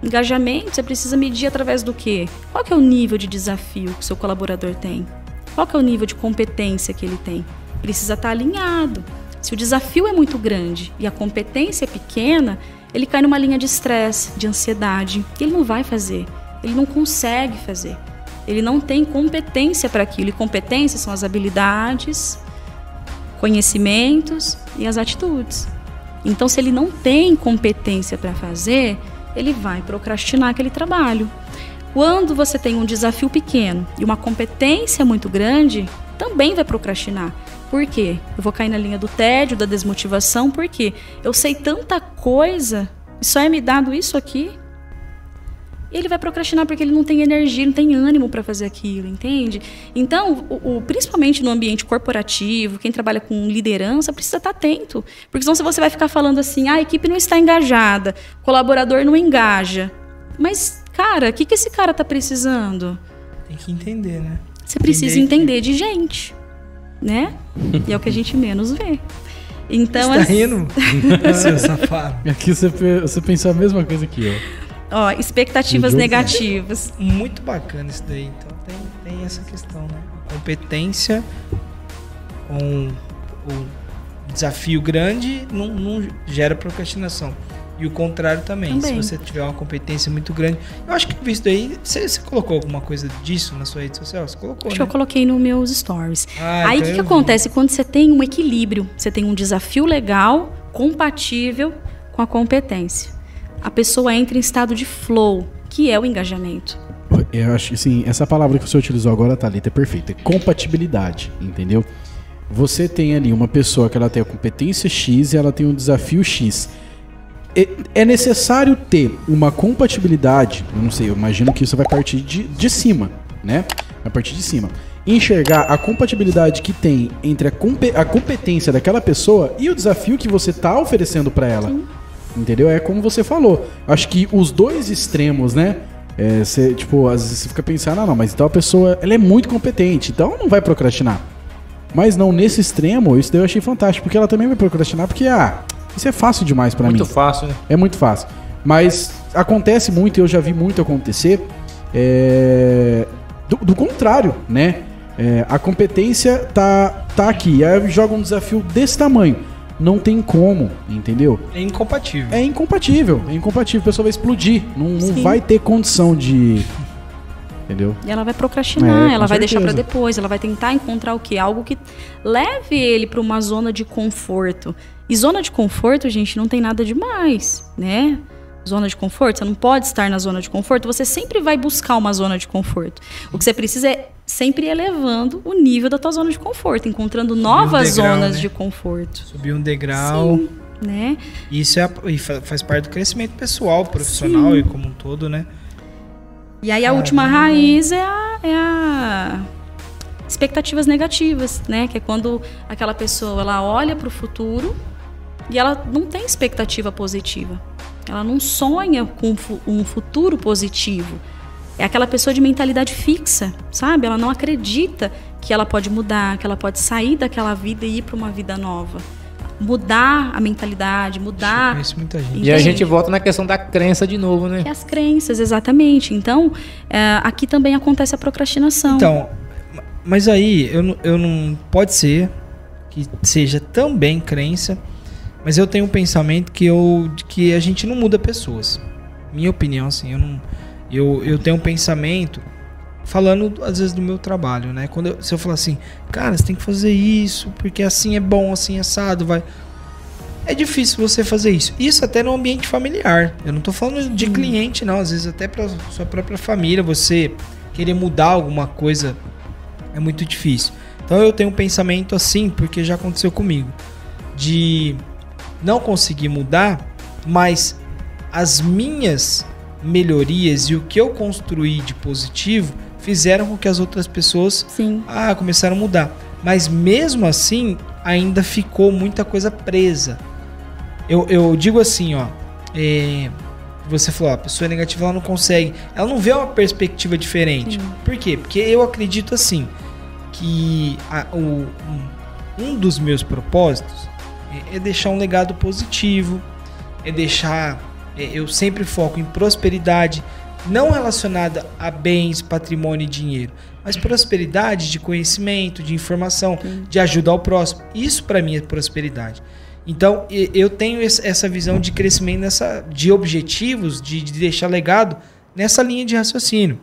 Engajamento você precisa medir através do quê? Qual que é o nível de desafio que o seu colaborador tem? Qual que é o nível de competência que ele tem? Precisa estar alinhado. Se o desafio é muito grande e a competência é pequena, ele cai numa linha de estresse, de ansiedade, ele não vai fazer. Ele não consegue fazer. Ele não tem competência para aquilo. E competência são as habilidades, conhecimentos e as atitudes. Então, se ele não tem competência para fazer, ele vai procrastinar aquele trabalho. Quando você tem um desafio pequeno e uma competência muito grande, também vai procrastinar. Por quê? Eu vou cair na linha do tédio, da desmotivação, porque eu sei tanta coisa e só é me dado isso aqui. E ele vai procrastinar porque ele não tem energia, não tem ânimo para fazer aquilo, entende? Então, o, o- principalmente no ambiente corporativo, quem trabalha com liderança precisa estar atento. Porque senão você vai ficar falando assim, ah, a equipe não está engajada, o colaborador não engaja. Mas, cara, o que, que esse cara está precisando? Tem que entender, né? Você precisa Entender entender de gente, né? E é o que a gente menos vê. Então, Você tá assim, rindo? Seu safado. Aqui você, pe- você pensou a mesma coisa que eu. ó, expectativas negativas. Muito bacana isso daí. Então tem, tem essa questão, né? Competência com o desafio grande não, não gera procrastinação. E o contrário também. Também. Se você tiver uma competência muito grande. Eu acho que eu vi isso daí. Você, você colocou alguma coisa disso na sua rede social? Você colocou, Acho que eu né? coloquei nos meus stories. Ah, Aí o então que, que acontece quando você tem um equilíbrio? Você tem um desafio legal, compatível com a competência. A pessoa entra em estado de flow, que é o engajamento. Eu acho que assim, essa palavra que você utilizou agora, Thalita, é perfeita. É compatibilidade, entendeu? Você tem ali uma pessoa que ela tem a competência X e ela tem um desafio X. É- É necessário ter uma compatibilidade, eu não sei, eu imagino que isso vai partir de, de cima, né? Vai partir de cima. Enxergar a compatibilidade que tem entre a, compe- a competência daquela pessoa e o desafio que você tá oferecendo para ela. Entendeu? É como você falou. Acho que os dois extremos, né? É, você, tipo, às vezes você fica pensando, ah, não, mas então a pessoa ela é muito competente, então não vai procrastinar. Mas não, nesse extremo, isso daí eu achei fantástico, porque ela também vai procrastinar, porque, ah, isso é fácil demais pra Muito mim. fácil, né? É muito fácil. Mas acontece muito, eu já vi muito acontecer, é, do, do contrário, né? É, a competência tá, tá aqui, aí joga um desafio desse tamanho. Não tem como, entendeu? É incompatível. É incompatível, é incompatível, a pessoa vai explodir, não, não vai ter condição de. Entendeu? E ela vai procrastinar, É, ela vai deixar pra certeza. depois, ela vai tentar encontrar o quê? Algo que leve ele pra uma zona de conforto. E zona de conforto, gente, não tem nada demais, né? Zona de conforto, você não pode estar na zona de conforto, você sempre vai buscar uma zona de conforto. O que você precisa é sempre ir elevando o nível da tua zona de conforto, encontrando novas degrau, zonas né? de conforto, Subir um degrau. né? Isso é, e faz parte do crescimento pessoal, profissional e como um todo, né? E aí a última raiz é a, é a expectativas negativas, né? Que é quando aquela pessoa ela olha para o futuro e ela não tem expectativa positiva. Ela não sonha com um futuro positivo. É aquela pessoa de mentalidade fixa, sabe? Ela não acredita que ela pode mudar, que ela pode sair daquela vida e ir para uma vida nova. Mudar a mentalidade, Eu mudar conheço muita gente. E a Entende? gente volta na questão da crença de novo, né? é as crenças, exatamente. Então, é, aqui também acontece a procrastinação. Então, ma- mas aí eu, não- eu não. Pode ser que seja também crença, mas eu tenho um pensamento que, eu, de que a gente não muda pessoas. Minha opinião, assim, eu não. Eu, eu tenho um pensamento. Falando às vezes do meu trabalho, né? Quando eu, se eu falar assim, cara, você tem que fazer isso, porque assim é bom, assim é assado, vai. É difícil você fazer isso. Isso até no ambiente familiar. Eu não tô falando de cliente, não. Às vezes até pra sua própria família, você querer mudar alguma coisa é muito difícil. Então eu tenho um pensamento assim, porque já aconteceu comigo, de não conseguir mudar, mas as minhas melhorias e o que eu construí de positivo fizeram com que as outras pessoas Sim. ah, começaram a mudar. Mas mesmo assim, ainda ficou muita coisa presa. Eu, eu digo assim, ó. é, você falou, a pessoa negativa ela não consegue. Ela não vê uma perspectiva diferente. Por quê? Porque eu acredito assim que a- o- um, um dos meus propósitos é, é deixar um legado positivo, é deixar. é, eu sempre foco em prosperidade, não relacionada a bens, patrimônio e dinheiro, mas prosperidade de conhecimento, de informação, de ajudar o próximo. Isso para mim é prosperidade. Então eu tenho essa visão de crescimento, nessa, de objetivos, de, de deixar legado nessa linha de raciocínio.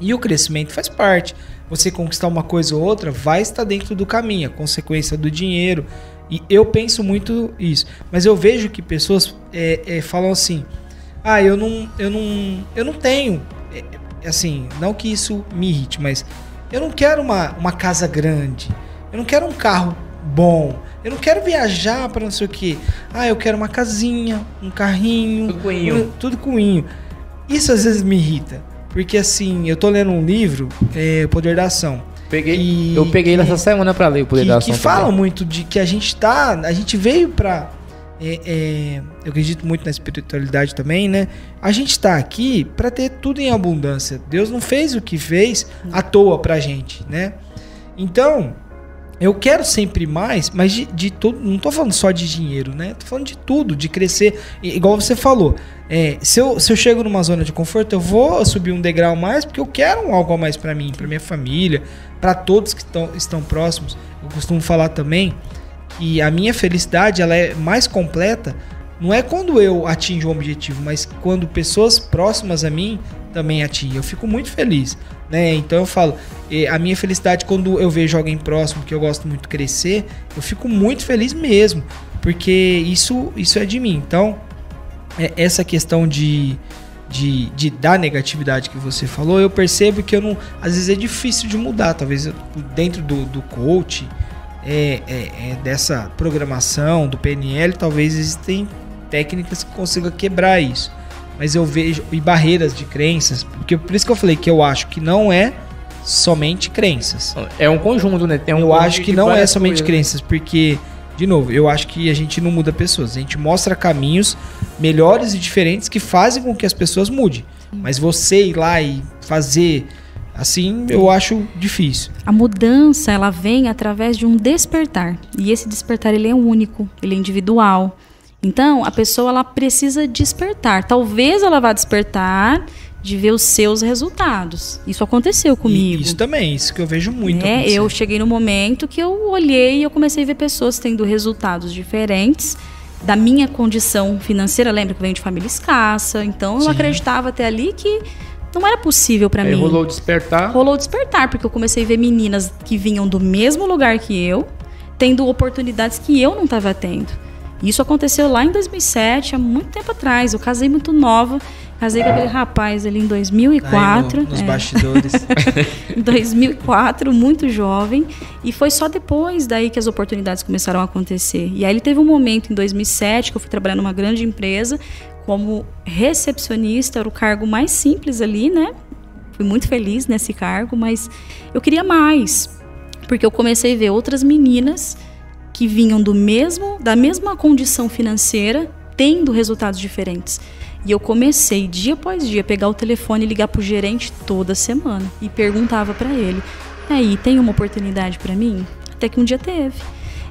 E o crescimento faz parte. Você conquistar uma coisa ou outra vai estar dentro do caminho, a consequência do dinheiro. E eu penso muito isso. Mas eu vejo que pessoas é, é, falam assim: ah, eu não, eu não, eu não tenho. é, é, assim, não que isso me irrite, mas eu não quero uma, uma casa grande. Eu não quero um carro bom. Eu não quero viajar para não sei o que. Ah, eu quero uma casinha, um carrinho. Tudo coinho. um- Tudo coinho. Isso às vezes me irrita. Porque assim, eu tô lendo um livro, é, O Poder da Ação. Peguei, E- eu peguei ele essa semana pra ler o Poder que, da que Ação. fala também. muito de que a gente tá. A gente veio pra. É, é, eu acredito muito na espiritualidade também, né? A gente tá aqui pra ter tudo em abundância. Deus não fez o que fez à toa pra gente, né? Então, eu quero sempre mais, mas de, de tudo. Não tô falando só de dinheiro, né? Tô falando de tudo, de crescer. Igual você falou. é, se, eu, se eu chego numa zona de conforto, eu vou subir um degrau mais porque eu quero algo a mais pra mim, pra minha família, pra todos que tão, estão próximos. Eu costumo falar também que a minha felicidade ela é mais completa. Não é quando eu atinjo um objetivo, mas quando pessoas próximas a mim também atingem. Eu fico muito feliz, né? Então eu falo, a minha felicidade quando eu vejo alguém próximo que eu gosto muito crescer, eu fico muito feliz mesmo, porque isso isso é de mim. Então, é- essa questão de, de, de da negatividade que você falou, eu percebo que eu não. Às vezes é difícil de mudar. Talvez dentro do, do coach, é, é- é dessa programação, do PNL, talvez existem técnicas que consigam quebrar isso. Mas eu vejo. E barreiras de crenças. Porque por isso que eu falei que eu acho que não é somente crenças. É um conjunto, né? Tem um eu acho que não é somente coisas. crenças, porque, de novo, eu acho que a gente não muda pessoas. A gente mostra caminhos melhores e diferentes que fazem com que as pessoas mudem. Mas você ir lá e fazer assim, eu acho difícil. A mudança, ela vem através de um despertar. E esse despertar, ele é único, ele é individual. Então, a pessoa, ela precisa despertar. Talvez ela vá despertar de ver os seus resultados. Isso aconteceu comigo. E isso também, isso que eu vejo muito. né? acontecer. Eu cheguei no momento que eu olhei e eu comecei a ver pessoas tendo resultados diferentes da minha condição financeira. Lembra que eu venho de família escassa, então eu Sim. acreditava até ali que não era possível para mim. rolou despertar. Rolou despertar, porque eu comecei a ver meninas que vinham do mesmo lugar que eu, tendo oportunidades que eu não estava tendo. Isso aconteceu lá em 2007, há muito tempo atrás. Eu casei muito nova, casei com aquele rapaz ali em Aí 2004. no- nos é. bastidores. em 2004, muito jovem, e foi só depois daí que as oportunidades começaram a acontecer. E aí ele teve um momento em 2007 que eu fui trabalhar numa grande empresa como recepcionista, era o cargo mais simples ali, né? Fui muito feliz nesse cargo, mas eu queria mais, porque eu comecei a ver outras meninas que vinham do mesmo, da mesma condição financeira, tendo resultados diferentes. E eu comecei dia após dia pegar o telefone e ligar pro gerente toda semana e perguntava para ele: "E aí, tem uma oportunidade para mim?" Até que um dia teve.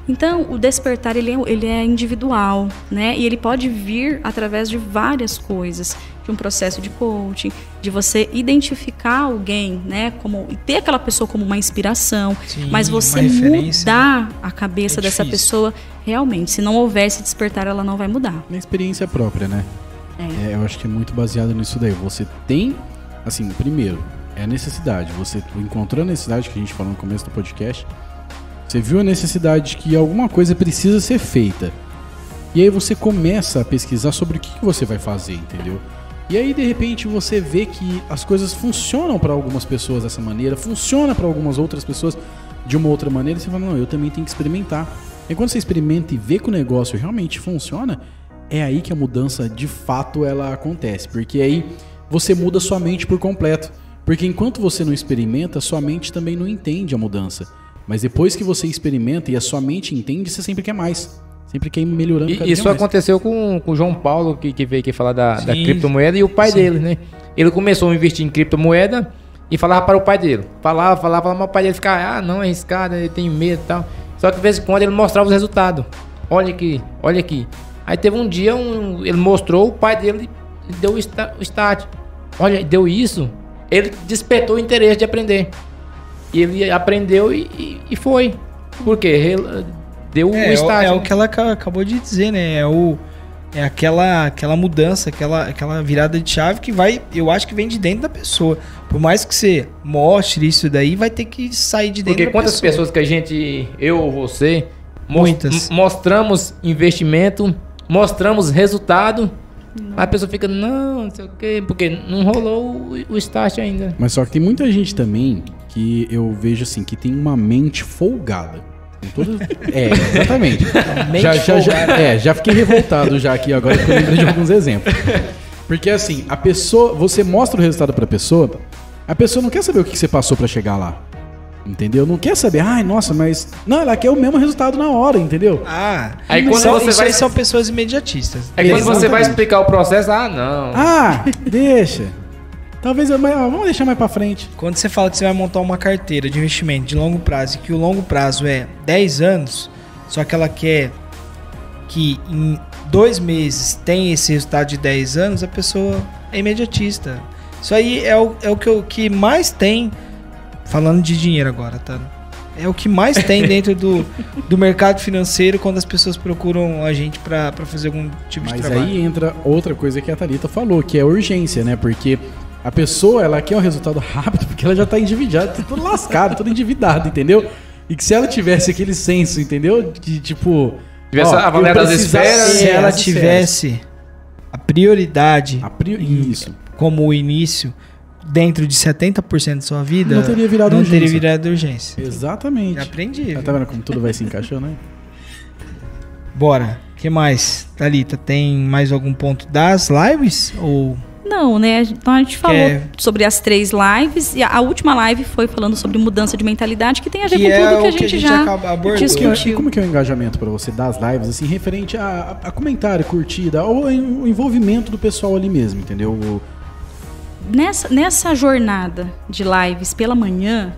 Então, o despertar ele é, ele é individual, né? E ele pode vir através de várias coisas, de um processo de coaching, de você identificar alguém, né, como e ter aquela pessoa como uma inspiração, Sim, mas você referência, mudar a cabeça É dessa pessoa, realmente, se não houver esse despertar, ela não vai mudar. Na experiência própria, né? É. É, eu acho que é muito baseado nisso daí. Você tem, assim, primeiro, é a necessidade. Você encontrou a necessidade que a gente falou no começo do podcast. Você viu a necessidade de que alguma coisa precisa ser feita. E aí você começa a pesquisar sobre o que, você vai fazer, entendeu? E aí de repente você vê que as coisas funcionam para algumas pessoas dessa maneira, funciona para algumas outras pessoas de uma outra maneira, e você fala, não, eu também tenho que experimentar. E quando você experimenta e vê que o negócio realmente funciona, é aí que a mudança de fato ela acontece, porque aí você muda sua mente por completo. Porque enquanto você não experimenta, sua mente também não entende a mudança. Mas depois que você experimenta e a sua mente entende, você sempre quer mais. Sempre quer ir melhorando cada E dia isso mais. aconteceu com, com o João Paulo, que, que veio aqui falar da, da Sim. criptomoeda, e o pai dele, né? Ele começou a investir em criptomoeda e falava para o pai dele. Falava, falava, falava, mas o pai dele ficava, ah, não, é arriscado, ele tem medo e tal. Só que de vez em quando ele mostrava os resultados. Olha aqui, olha aqui. Aí teve um dia, um- ele mostrou, o pai dele deu o start. Olha, deu isso. Ele despertou o interesse de aprender. E ele aprendeu e, e- foi. Por quê? Deu É, o é, start. o, é o né? que ela aca- acabou de dizer, né? É o é aquela aquela mudança, aquela aquela virada de chave que vai, eu acho que vem de dentro da pessoa. Por mais que você mostre isso daí, vai ter que sair de dentro Porque da quantas pessoa. pessoas que a gente, eu ou você, Muitas. mostramos investimento, mostramos resultado, a pessoa fica, não, não sei o quê, porque não rolou o, o start ainda. Mas só que tem muita gente também que eu vejo assim, que tem uma mente folgada. Todas- É, exatamente. Mente já, já, já, é, já fiquei revoltado já aqui agora que eu lembrei de alguns exemplos. Porque assim, a pessoa, você mostra o resultado pra pessoa, a pessoa não quer saber o que você passou pra chegar lá. Entendeu? Não quer saber, ai, nossa, mas. Não, ela quer o mesmo resultado na hora, entendeu? Ah, Aí quando são, você isso vai- aí são pessoas imediatistas. Aí quando você vai explicar o processo, ah, não. Ah, deixa. Talvez eu, mas, ó, vamos deixar mais pra frente. Quando você fala que você vai montar uma carteira de investimento de longo prazo e que o longo prazo é 10 anos, só que ela quer que em dois meses tem esse resultado de 10 anos, a pessoa é imediatista. Isso aí é o, é o que, eu- que mais tem, falando de dinheiro agora, tá? É o que mais tem dentro do, do mercado financeiro quando as pessoas procuram a gente pra pra fazer algum tipo de Mas trabalho. aí entra outra coisa que a Thalita falou, que é a urgência, né? Porque a pessoa, ela quer um resultado rápido porque ela já tá endividada, tá tudo lascado, tudo endividado, entendeu? E que se ela tivesse aquele senso, entendeu? De tipo. Tivesse ó, a eu das Esferas, Se ela tivesse a prioridade A priori... Isso. como o início dentro de 70% da sua vida, Não teria virado não urgência. teria virado urgência. Exatamente. Já aprendi. Ah, Tá vendo como tudo vai se encaixando, né? Bora. que mais? Thalita, tem mais algum ponto das lives? Ou Não, né? Então a gente falou Quer- sobre as três lives e a, a última live foi falando sobre mudança de mentalidade, que tem a ver que com é tudo que o a gente, já abordando. discutiu. E como que é o engajamento pra você das lives, assim, referente a, a- a comentário, curtida, ou o envolvimento do pessoal ali mesmo, entendeu? O- Nessa, nessa jornada de lives pela manhã,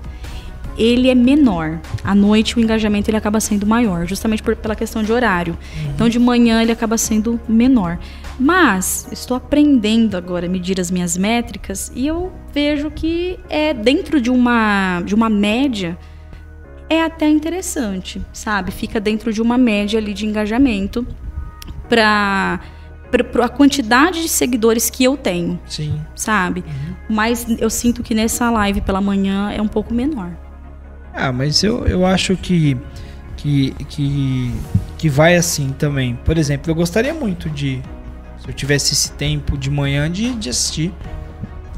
ele é menor. À noite o engajamento ele acaba sendo maior, justamente por- pela questão de horário. Então de manhã ele acaba sendo menor. Mas estou aprendendo agora a medir as minhas métricas e eu vejo que é dentro de uma de uma média é até interessante, sabe? Fica dentro de uma média ali de engajamento para a quantidade de seguidores que eu tenho Sim. sabe? Mas eu sinto que nessa live pela manhã é um pouco menor. Ah, mas eu, eu acho que, que, que, que vai assim também. Por exemplo, eu gostaria muito de, se eu tivesse esse tempo de manhã, de, de assistir.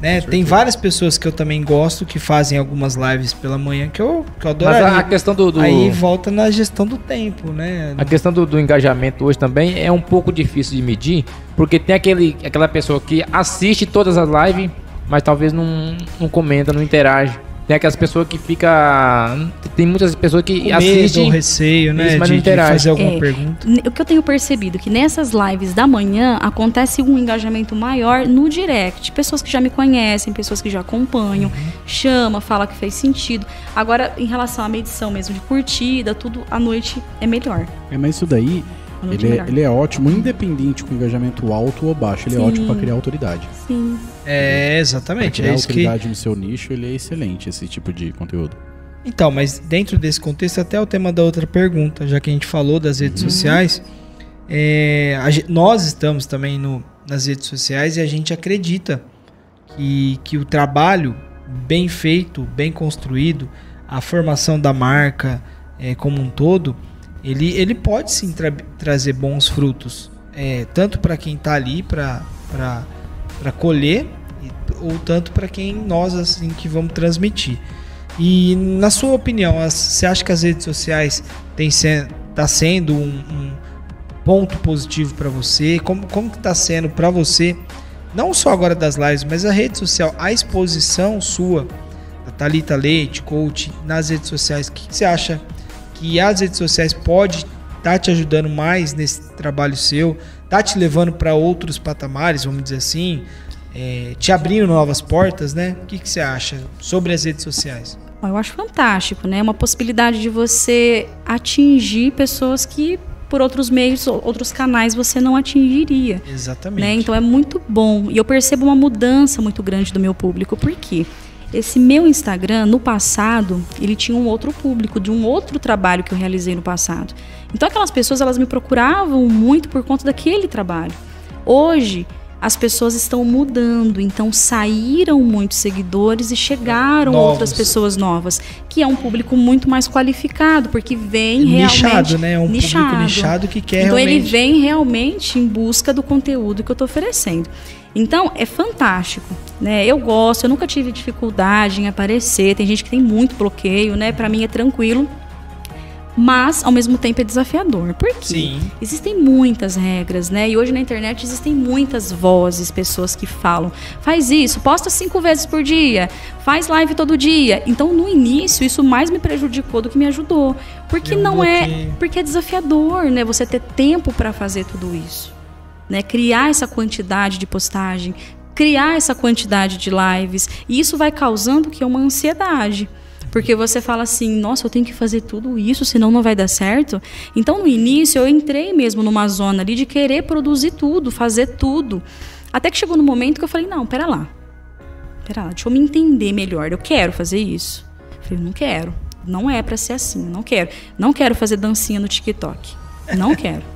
Né? Tem várias pessoas que eu também gosto que fazem algumas lives pela manhã que eu, que eu Mas adoraria. a, a questão do, do- Aí volta na gestão do tempo, né? a questão do, do engajamento hoje também é um pouco difícil de medir, porque tem aquele, aquela pessoa que assiste todas as lives, mas talvez não, não comenta, não interage. Tem aquelas pessoas que fica. Tem muitas pessoas que Com medo, assistem. receio, né? Isso, mas de, não de fazer alguma É. pergunta. O que eu tenho percebido que nessas lives da manhã acontece um engajamento maior no direct. Pessoas que já me conhecem, pessoas que já acompanham, chama, fala que fez sentido. Agora, em relação à medição mesmo de curtida, tudo à noite é melhor. É, mas isso daí, ele é, ele é ótimo, independente com engajamento alto ou baixo. Ele é Sim. ótimo pra criar autoridade. Sim. É, Pra exatamente. criar É isso que, autoridade no seu nicho, ele é excelente, esse tipo de conteúdo. Então, mas dentro desse contexto, até o tema da outra pergunta, já que a gente falou das redes sociais, é, a nós estamos também no, nas redes sociais e a gente acredita que, que o trabalho bem feito, bem construído, a formação da marca é, como um todo, ele, ele pode sim tra- trazer bons frutos, é, tanto para quem está ali para colher, ou tanto para quem nós assim que vamos transmitir. E na sua opinião, você acha que as redes sociais têm se, tá sendo um, um ponto positivo para você? Como, como que tá sendo para você, não só agora das lives, mas a rede social, a exposição sua, da Thalita Leite, coach, nas redes sociais, o que, que você acha que as redes sociais pode estar te ajudando mais nesse trabalho seu, tá te levando para outros patamares, vamos dizer assim, é, te abrindo novas portas, né? O que, que você acha sobre as redes sociais? Eu acho fantástico, né? Uma possibilidade de você atingir pessoas que por outros meios, ou outros canais você não atingiria. Exatamente. né? Então é muito bom. E eu percebo uma mudança muito grande do meu público. Por quê? Esse meu Instagram, no passado, ele tinha um outro público, de um outro trabalho que eu realizei no passado. Então aquelas pessoas, elas me procuravam muito por conta daquele trabalho. Hoje, as pessoas estão mudando, então saíram muitos seguidores e chegaram Novos. outras pessoas novas, que é um público muito mais qualificado, porque vem realmente nichado, né? É um nichado. público nichado que quer Então ele realmente... vem realmente em busca do conteúdo que eu estou oferecendo. Então é fantástico, né? Eu gosto, eu nunca tive dificuldade em aparecer. Tem gente que tem muito bloqueio, né? Para mim é tranquilo. Mas ao mesmo tempo é desafiador. Por quê? Sim. Existem muitas regras, né? E hoje na internet existem muitas vozes, pessoas que falam: faz isso, posta cinco vezes por dia, faz live todo dia. Então, no início, isso mais me prejudicou do que me ajudou. Porque um não é. bloqueio. Porque é desafiador, né? Você ter tempo para fazer tudo isso. Né? Criar essa quantidade de postagem, criar essa quantidade de lives. E isso vai causando que uma ansiedade. Porque você fala assim, nossa, eu tenho que fazer tudo isso, senão não vai dar certo. Então, no início, eu entrei mesmo numa zona ali de querer produzir tudo, fazer tudo. Até que chegou no momento que eu falei, não, pera lá. Pera lá, deixa eu me entender melhor. Eu quero fazer isso. Eu falei, não quero. Não é para ser assim, não quero. Não quero fazer dancinha no TikTok. Não quero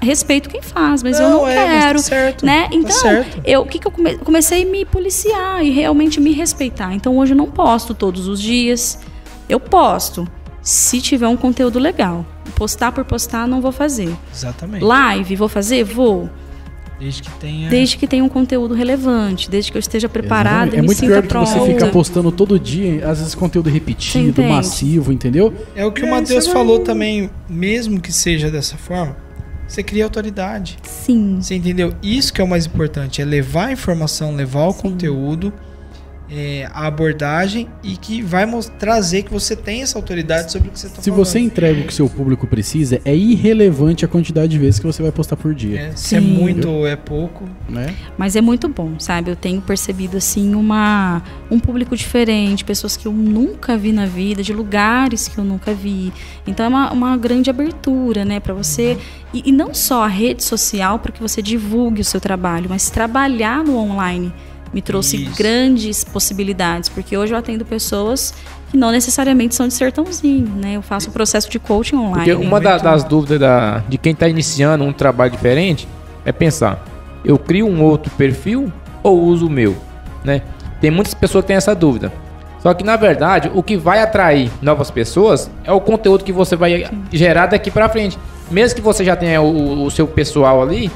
respeito quem faz, mas não, eu não é, quero, tá certo, né? Tá então, tá eu o que, que eu come, comecei a me policiar e realmente me respeitar. Então hoje eu não posto todos os dias. Eu posto se tiver um conteúdo legal. Postar por postar não vou fazer. Exatamente. Live vou fazer, vou. Desde que tenha. Desde que tenha um conteúdo relevante, desde que eu esteja preparado. É muito pior que você ficar postando todo dia, às vezes conteúdo repetido, massivo, entendeu? É o que é, o Matheus falou também, mesmo que seja dessa forma você cria autoridade. Sim. Você entendeu? Isso que é o mais importante, é levar a informação, levar o Sim. conteúdo é, a abordagem e que vai trazer que você tem essa autoridade sobre o que você está falando. Se você entrega o que seu público precisa, é irrelevante a quantidade de vezes que você vai postar por dia. É, se é muito ou é pouco. Né? Mas é muito bom, sabe? Eu tenho percebido assim uma, um público diferente, pessoas que eu nunca vi na vida, de lugares que eu nunca vi. Então é uma, uma grande abertura, né? Para você. E, e não só a rede social para que você divulgue o seu trabalho, mas trabalhar no online me trouxe Isso. grandes possibilidades, porque hoje eu atendo pessoas que não necessariamente são de sertãozinho, né? Eu faço o processo de coaching online. Porque uma da, das dúvidas da, de quem está iniciando um trabalho diferente é pensar, eu crio um outro perfil ou uso o meu, né? Tem muitas pessoas que têm essa dúvida. Só que na verdade, o que vai atrair novas pessoas é o conteúdo que você vai Sim. gerar daqui para frente. Mesmo que você já tenha o, o seu pessoal ali,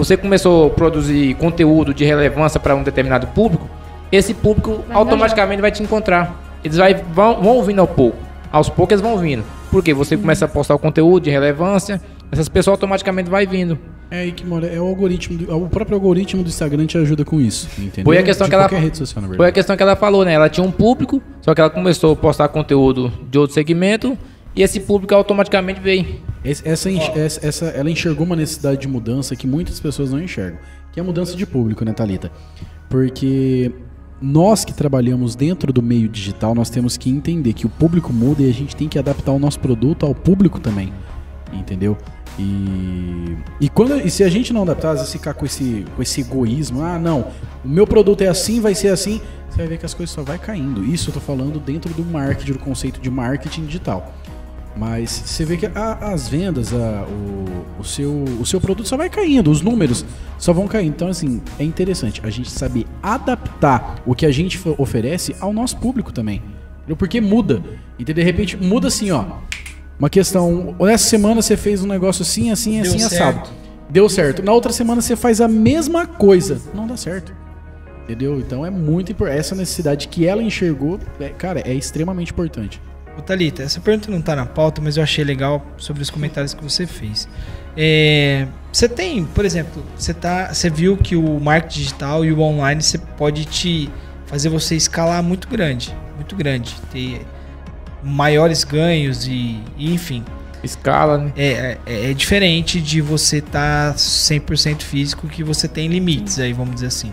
você começou a produzir conteúdo de relevância para um determinado público, esse público vai automaticamente vai te encontrar. Eles vai, vão, vão vindo ao pouco. Aos poucos eles vão vindo. Porque você uhum. começa a postar o conteúdo de relevância, essas pessoas automaticamente vai vindo. É aí que mora, é o algoritmo, o próprio algoritmo do Instagram te ajuda com isso, entendeu? Foi a questão de que ela rede social, Foi a questão que ela falou, né? Ela tinha um público, só que ela começou a postar conteúdo de outro segmento e esse público automaticamente veio. Essa, essa, essa, ela enxergou uma necessidade de mudança que muitas pessoas não enxergam, que é a mudança de público, né, Thalita? Porque nós que trabalhamos dentro do meio digital, nós temos que entender que o público muda e a gente tem que adaptar o nosso produto ao público também, entendeu? E, e, quando, e se a gente não adaptar, às vezes ficar com esse, com esse egoísmo, ah, não, o meu produto é assim, vai ser assim, você vai ver que as coisas só vai caindo. Isso eu tô falando dentro do marketing, do conceito de marketing digital. Mas você vê que a, as vendas, a, o, o, seu, o seu produto só vai caindo, os números só vão caindo. Então, assim, é interessante a gente saber adaptar o que a gente oferece ao nosso público também. Porque muda. E de repente muda assim, ó. Uma questão. Nessa semana você fez um negócio assim, assim, Deu assim, certo. assado. Deu certo. Na outra semana você faz a mesma coisa. Não dá certo. Entendeu? Então é muito importante. Essa necessidade que ela enxergou, é, cara, é extremamente importante. Ô, Thalita, essa pergunta não tá na pauta, mas eu achei legal sobre os comentários que você fez. É, você tem, por exemplo, você, tá, você viu que o marketing digital e o online você pode te fazer você escalar muito grande, muito grande, ter maiores ganhos e, e enfim. Escala, né? É, é, é diferente de você estar tá 100% físico que você tem limites aí, vamos dizer assim.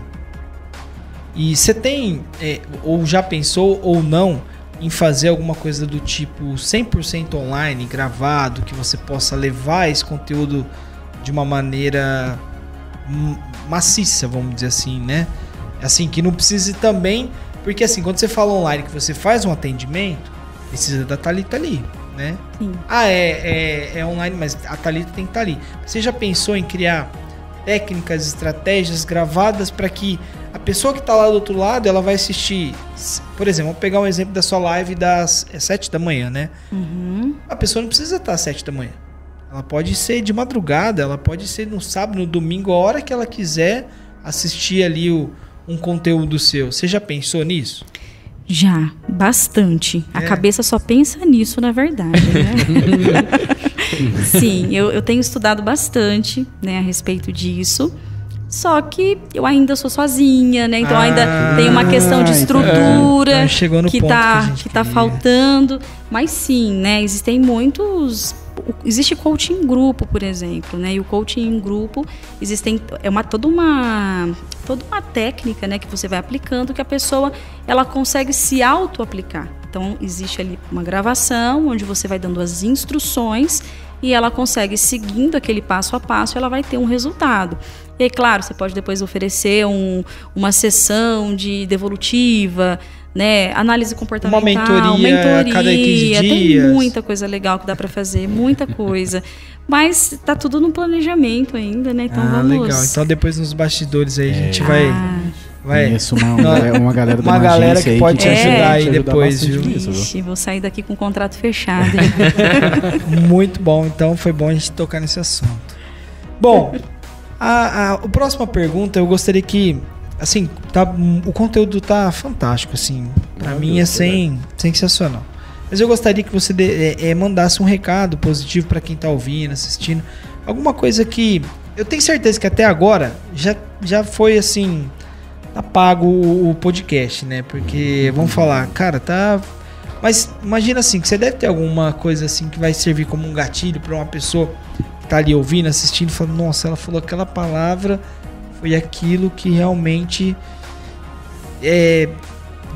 E você tem, é, ou já pensou ou não, em fazer alguma coisa do tipo 100% online, gravado, que você possa levar esse conteúdo de uma maneira maciça, vamos dizer assim, né? Assim, que não precise também. Porque assim, quando você fala online que você faz um atendimento, precisa da Thalita ali, né? Sim. Ah, é, é, é online, mas a Thalita tem que estar ali. Você já pensou em criar técnicas, estratégias gravadas para que a pessoa que está lá do outro lado, ela vai assistir. Por exemplo, vamos pegar um exemplo da sua live das é, 7 da manhã, né? Uhum. A pessoa não precisa estar às 7 da manhã. Ela pode ser de madrugada, ela pode ser no sábado, no domingo, a hora que ela quiser assistir ali o, um conteúdo seu. Você já pensou nisso? Já, bastante. É. A cabeça só pensa nisso, na verdade, né? Sim, eu, eu tenho estudado bastante né, a respeito disso. Só que eu ainda sou sozinha, né? Então ah, ainda tem uma questão de estrutura é, que, tá, que, que tá faltando. Mas sim, né? Existem muitos existe coaching em grupo, por exemplo, né? E o coaching em grupo existem é uma toda uma toda uma técnica, né, que você vai aplicando que a pessoa ela consegue se auto aplicar. Então existe ali uma gravação onde você vai dando as instruções e ela consegue seguindo aquele passo a passo, ela vai ter um resultado. E aí, claro, você pode depois oferecer um- uma sessão de devolutiva, né, análise comportamental, mentoria a cada 15 tem dias. muita coisa legal que dá para fazer, muita coisa. Mas tá tudo no planejamento ainda, né? Então ah, vamos. legal. Então depois nos bastidores aí a gente É. vai. Ah, vai Conheço uma, uma, uma galera Uma uma, galera que aí pode te ajudar consegue aí te ajudar depois, viu? Ixi, vou sair daqui com o contrato fechado. Muito bom, então foi bom a gente tocar nesse assunto. Bom, a, a, a próxima pergunta eu gostaria que, assim, tá, o conteúdo tá fantástico, assim, pra mim é sem, sensacional. Mas eu gostaria que você dê- é, é, mandasse um recado positivo pra quem tá ouvindo, assistindo, alguma coisa que eu tenho certeza que até agora já, já foi assim, tá pago o, o podcast, né? Porque vamos falar, cara, tá mas imagina assim, que você deve ter alguma coisa assim que vai servir como um gatilho pra uma pessoa tá ali ouvindo, assistindo, falando, nossa, ela falou aquela palavra, foi aquilo que realmente é,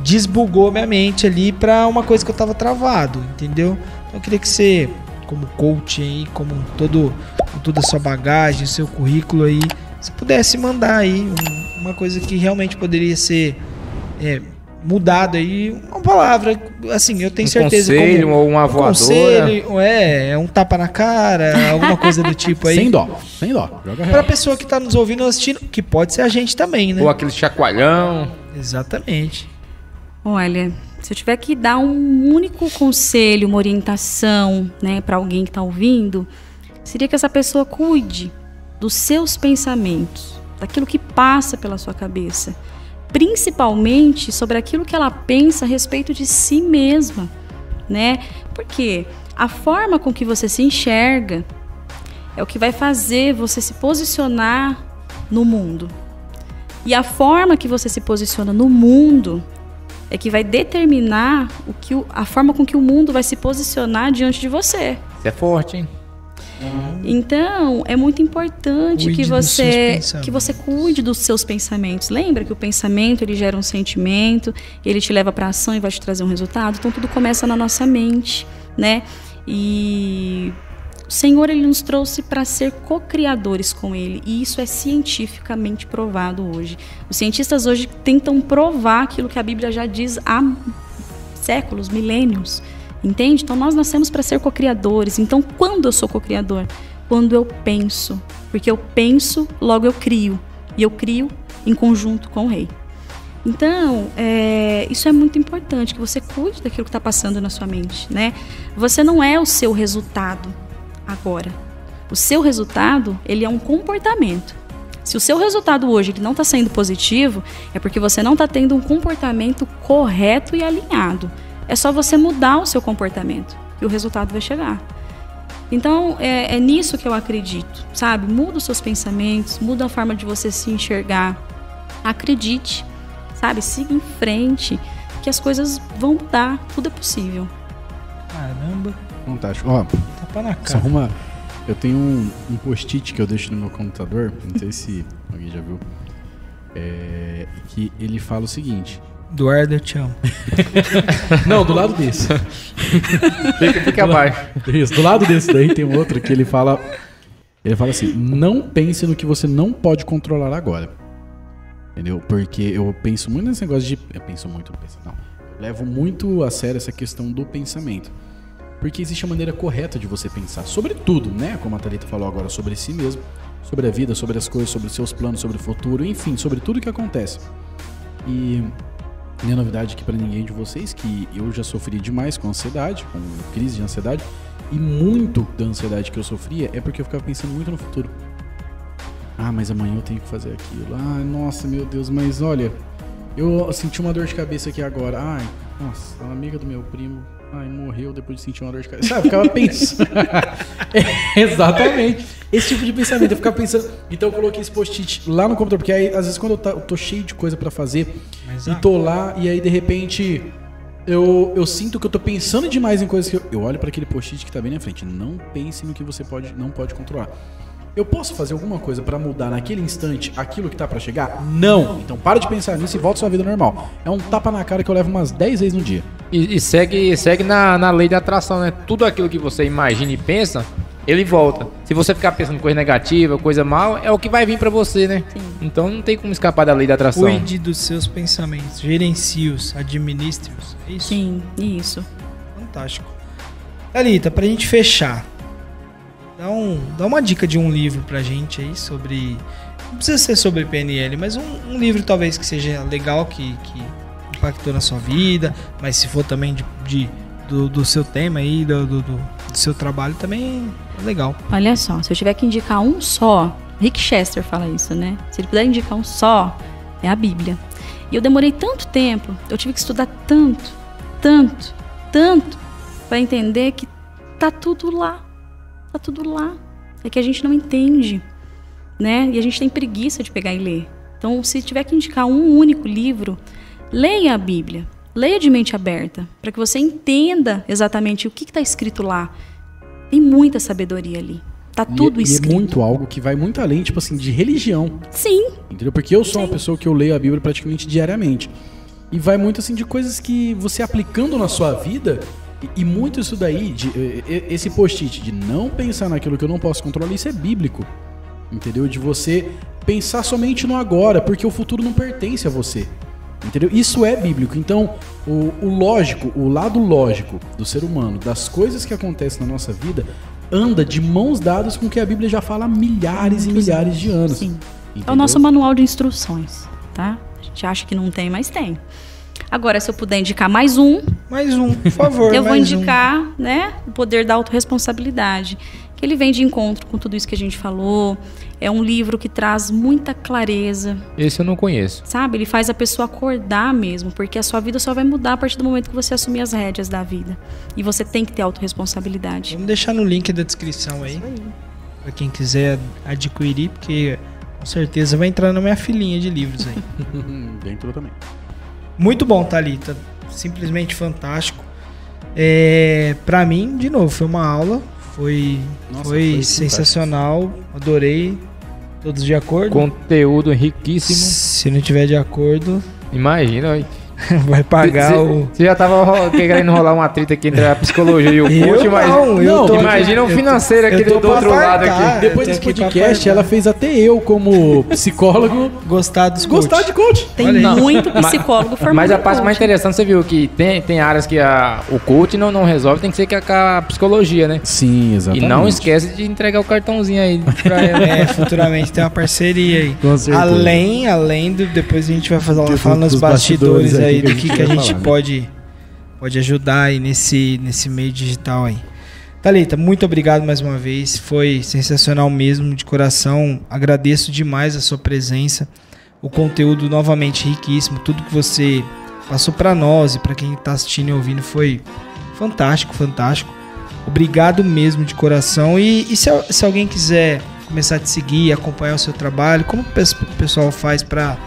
desbugou minha mente ali pra uma coisa que eu tava travado, entendeu? Então eu queria que você, como coach aí, como todo, com toda a sua bagagem, seu currículo aí, se pudesse mandar aí um- uma coisa que realmente poderia ser é, mudado aí, uma palavra, assim, eu tenho um certeza conselho como ou uma um voadora. conselho, é, é um tapa na cara, alguma coisa do tipo aí. Sem dó, sem dó. Joga Pra real. pessoa que tá nos ouvindo ou assistindo, que pode ser a gente também, né? Ou aquele chacoalhão. Exatamente. Olha, se eu tiver que dar um único conselho, uma orientação, né, para alguém que está ouvindo, seria que essa pessoa cuide dos seus pensamentos, daquilo que passa pela sua cabeça, principalmente sobre aquilo que ela pensa a respeito de si mesma, né? Porque a forma com que você se enxerga é o que vai fazer você se posicionar no mundo. E a forma que você se posiciona no mundo é que vai determinar o que o- a forma com que o mundo vai se posicionar diante de você. Isso é forte, hein? Então, é muito importante Cuide que você que você cuide dos seus pensamentos. Lembra que o pensamento ele gera um sentimento, ele te leva para ação e vai te trazer um resultado. Então tudo começa na nossa mente, né? E o Senhor ele nos trouxe para ser co-criadores com ele, e isso é cientificamente provado hoje. Os cientistas hoje tentam provar aquilo que a Bíblia já diz há séculos, milênios. Entende? Então nós nascemos para ser co-criadores. Então quando eu sou co-criador? Quando eu penso. Porque eu penso, logo eu crio. E eu crio em conjunto com o rei. Então, é, isso é muito importante, que você cuide daquilo que está passando na sua mente, né? Você não é o seu resultado agora. O seu resultado, ele é um comportamento. Se o seu resultado hoje ele não está sendo positivo, é porque você não está tendo um comportamento correto e alinhado. É só você mudar o seu comportamento e o resultado vai chegar. Então, é, é nisso que eu acredito, sabe? Muda os seus pensamentos, muda a forma de você se enxergar. Acredite, sabe? Siga em frente, que as coisas vão mudar, tudo é possível. Caramba, Fantástico. Ó, tapa na só cara. uma. Eu tenho um, um post-it que eu deixo no meu computador, não sei se alguém já viu. É, que ele fala o seguinte. Eduardo, eu te amo. Não, do lado desse. Fica, fica abaixo. Isso, do lado desse daí tem um outro que ele fala. Ele fala assim: não pense no que você não pode controlar agora. Entendeu? Porque eu penso muito nesse negócio de. Eu penso muito, penso, não. Eu levo muito a sério essa questão do pensamento. Porque existe a maneira correta de você pensar sobre tudo, né? Como a Thalita falou agora, sobre si mesmo, sobre a vida, sobre as coisas, sobre os seus planos, sobre o futuro, enfim, sobre tudo que acontece. E é novidade aqui pra ninguém de vocês que eu já sofri demais com ansiedade, com crise de ansiedade, e muito da ansiedade que eu sofria é porque eu ficava pensando muito no futuro. Ah, mas amanhã eu tenho que fazer aquilo. Ah, nossa, meu Deus, mas olha, eu senti uma dor de cabeça aqui agora. Ai, nossa, uma amiga do meu primo, ai, morreu depois de sentir uma dor de cabeça. Sabe, eu ficava pensando. É, exatamente. Esse tipo de pensamento, eu ficava pensando. Então eu coloquei esse post-it lá no computador, porque aí, às vezes, quando eu, tá- eu tô cheio de coisa pra fazer, Mas, e tô lá, e aí de repente eu, eu sinto que eu tô pensando demais em coisas que eu, eu olho para aquele post-it que tá bem na frente. Não pense no que você pode, não pode controlar. Eu posso fazer alguma coisa para mudar naquele instante aquilo que tá para chegar? Não. Então para de pensar nisso e volta à sua vida normal. É um tapa na cara que eu levo umas 10 vezes no dia. E, e segue, segue na, na lei da atração, né? Tudo aquilo que você imagina e pensa, ele volta. Se você ficar pensando em coisa negativa, coisa mal, é o que vai vir pra você, né? Sim. Então não tem como escapar da lei da atração. Cuide dos seus pensamentos, gerencie-os, administre-os. É isso. Sim, isso. Fantástico. Thalita, pra gente fechar, dá, um, dá uma dica de um livro pra gente aí sobre. Não precisa ser sobre PNL, mas um, um livro talvez que seja legal, que, que impactou na sua vida, mas se for também de, de- do, do seu tema aí, do, do, do- seu trabalho, também é legal. Olha só, se eu tiver que indicar um só, Rick Chester fala isso, né? Se ele puder indicar um só, é a Bíblia. E eu demorei tanto tempo, eu tive que estudar tanto, tanto, tanto, para entender que tá tudo lá. Tá tudo lá. É que a gente não entende, né? E a gente tem preguiça de pegar e ler. Então, se tiver que indicar um único livro, leia a Bíblia. Leia de mente aberta, para que você entenda exatamente o que está escrito lá. Tem muita sabedoria ali. Tá tudo e, escrito. E é muito algo que vai muito além, tipo assim, de religião. Sim, Entendeu? Porque eu sou uma Sim. pessoa que eu leio a Bíblia praticamente diariamente. E vai muito assim de coisas que você aplicando na sua vida. E, e muito isso daí, de, esse post-it de não pensar naquilo que eu não posso controlar, isso é bíblico. Entendeu? De você pensar somente no agora, porque o futuro não pertence a você. Entendeu? Isso é bíblico. Então, o, o lógico, o lado lógico do ser humano, das coisas que acontecem na nossa vida, anda de mãos dadas com o que a Bíblia já fala há milhares e milhares de anos. sim. É o Entendeu? nosso manual de instruções, tá? A gente acha que não tem, mas tem. Agora, se eu puder indicar mais um, Mais um, por favor. eu vou mais um. indicar, né, o poder da autorresponsabilidade. Que ele vem de encontro com tudo isso que a gente falou. É um livro que traz muita clareza, Esse eu não conheço. sabe? Ele faz a pessoa acordar mesmo, porque a sua vida só vai mudar a partir do momento que você assumir as rédeas da vida. E você tem que ter autorresponsabilidade. Vamos deixar no link da descrição aí, pra quem quiser adquirir, porque com certeza vai entrar na minha filinha de livros aí. Dentro também. Muito bom, Thalita. Simplesmente fantástico. É, pra mim, de novo, foi uma aula. Foi, Nossa, foi, foi sensacional. Adorei. Todos de acordo? Conteúdo riquíssimo. Se não tiver de acordo, Imagina. Aí. vai pagar Você- o. Você já tava querendo rolar uma treta aqui entre a psicologia e o coach, Eu mas. não, eu Não, tô imagina o tô- financeiro aqui do outro lado aqui. Depois desse podcast, ela fez até eu, como psicólogo, Gostar dos gostar de coach. Tem aí. muito psicólogo formado. Mas a parte mais interessante, você viu que tem, tem áreas que a, o coach não, não resolve, tem que ser que a, com a psicologia, né? Sim, E exatamente. não esquece de entregar o cartãozinho aí pra ela. É, futuramente tem uma parceria aí. Com certeza. Além, além do. Depois a gente vai fazer Que falar nos bastidores, bastidores aí do que que, a gente falar, né? pode, pode ajudar aí nesse, nesse meio digital aí. Thalita, muito obrigado mais uma vez. Foi sensacional mesmo, de coração. Agradeço demais a sua presença. O conteúdo novamente riquíssimo. Tudo que você passou para nós e para quem está assistindo e ouvindo foi fantástico, fantástico. Obrigado mesmo de coração. E, e se, se alguém quiser começar a te seguir, acompanhar o seu trabalho, como o pes- o pessoal faz para